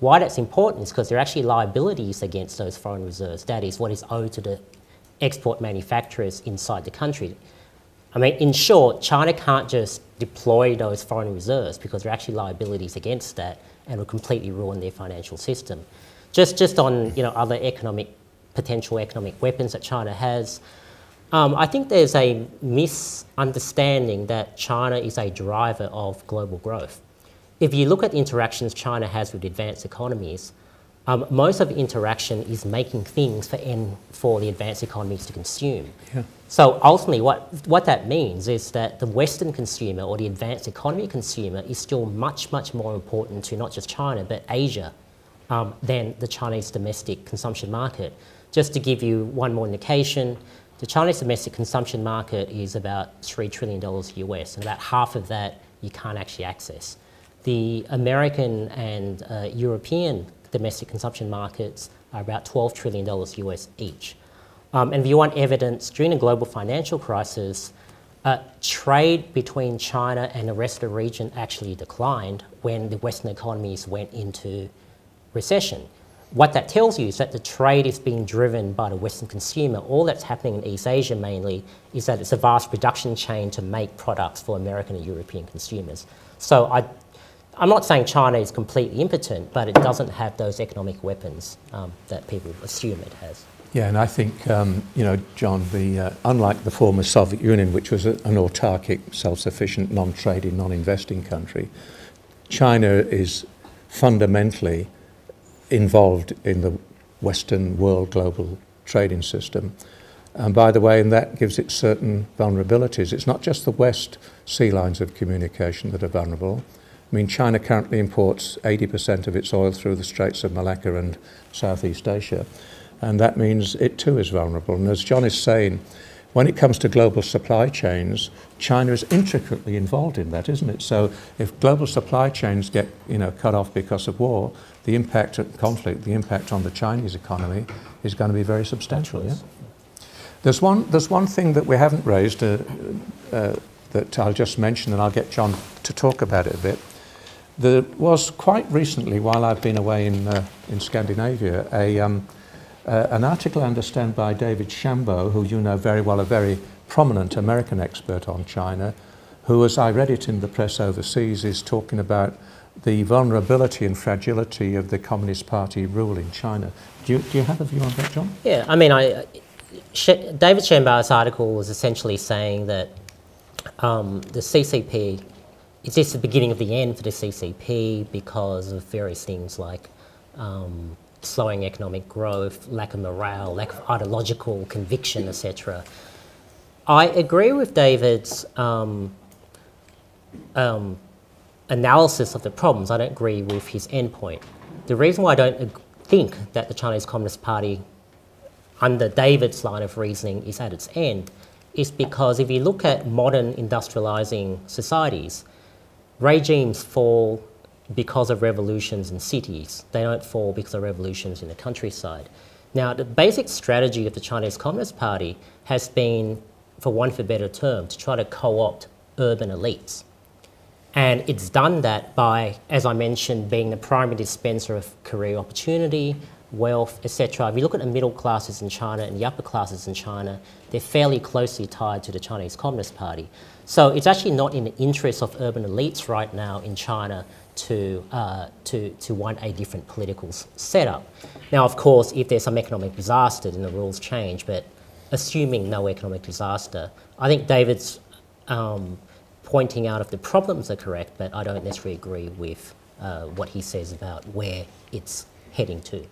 Why that's important is because there are actually liabilities against those foreign reserves. That is what is owed to the export manufacturers inside the country. I mean, in short, China can't just deploy those foreign reserves because there are actually liabilities against that and will completely ruin their financial system. Just, just on you know, other economic, potential economic weapons that China has, um, I think there's a misunderstanding that China is a driver of global growth. If you look at the interactions China has with advanced economies, um, most of the interaction is making things for, in, for the advanced economies to consume. Yeah. So ultimately, what, what that means is that the Western consumer or the advanced economy consumer is still much, much more important to not just China, but Asia um, than the Chinese domestic consumption market. Just to give you one more indication, the Chinese domestic consumption market is about $3 trillion US, and about half of that you can't actually access. The American and uh, European domestic consumption markets are about $12 trillion US each. Um, and if you want evidence, during the global financial crisis, uh, trade between China and the rest of the region actually declined when the Western economies went into recession what that tells you is that the trade is being driven by the Western consumer. All that's happening in East Asia mainly is that it's a vast production chain to make products for American and European consumers. So I, I'm not saying China is completely impotent, but it doesn't have those economic weapons um, that people assume it has.
Yeah, and I think, um, you know, John, the, uh, unlike the former Soviet Union, which was a, an autarkic, self-sufficient, non-trading, non-investing country, China is fundamentally involved in the Western world global trading system. And by the way, and that gives it certain vulnerabilities. It's not just the West sea lines of communication that are vulnerable. I mean, China currently imports 80% of its oil through the Straits of Malacca and Southeast Asia. And that means it too is vulnerable. And as John is saying, when it comes to global supply chains, China is intricately involved in that, isn't it? So if global supply chains get you know, cut off because of war, the impact of conflict, the impact on the Chinese economy is going to be very substantial. Yeah? There's, one, there's one thing that we haven't raised uh, uh, that I'll just mention, and I'll get John to talk about it a bit. There was quite recently, while I've been away in, uh, in Scandinavia, a, um, uh, an article, I understand, by David Shambaugh, who you know very well, a very prominent American expert on China, who, as I read it in the press overseas, is talking about the vulnerability and fragility of the Communist Party rule in China. Do you, do you have a view on that, John?
Yeah, I mean, I, Sh David Shambaugh's article was essentially saying that um, the CCP is this the beginning of the end for the CCP because of various things like um, slowing economic growth, lack of morale, lack of ideological conviction, etc. I agree with David's um, um, analysis of the problems. I don't agree with his endpoint. The reason why I don't think that the Chinese Communist Party, under David's line of reasoning, is at its end is because if you look at modern industrializing societies, regimes fall because of revolutions in cities. They don't fall because of revolutions in the countryside. Now, the basic strategy of the Chinese Communist Party has been, for want of a better term, to try to co-opt urban elites. And it's done that by, as I mentioned, being the primary dispenser of career opportunity, wealth, etc. If you look at the middle classes in China and the upper classes in China, they're fairly closely tied to the Chinese Communist Party. So it's actually not in the interest of urban elites right now in China to, uh, to, to want a different political setup. Now, of course, if there's some economic disaster, then the rules change, but assuming no economic disaster, I think David's um, pointing out if the problems are correct, but I don't necessarily agree with uh, what he says about where it's heading to.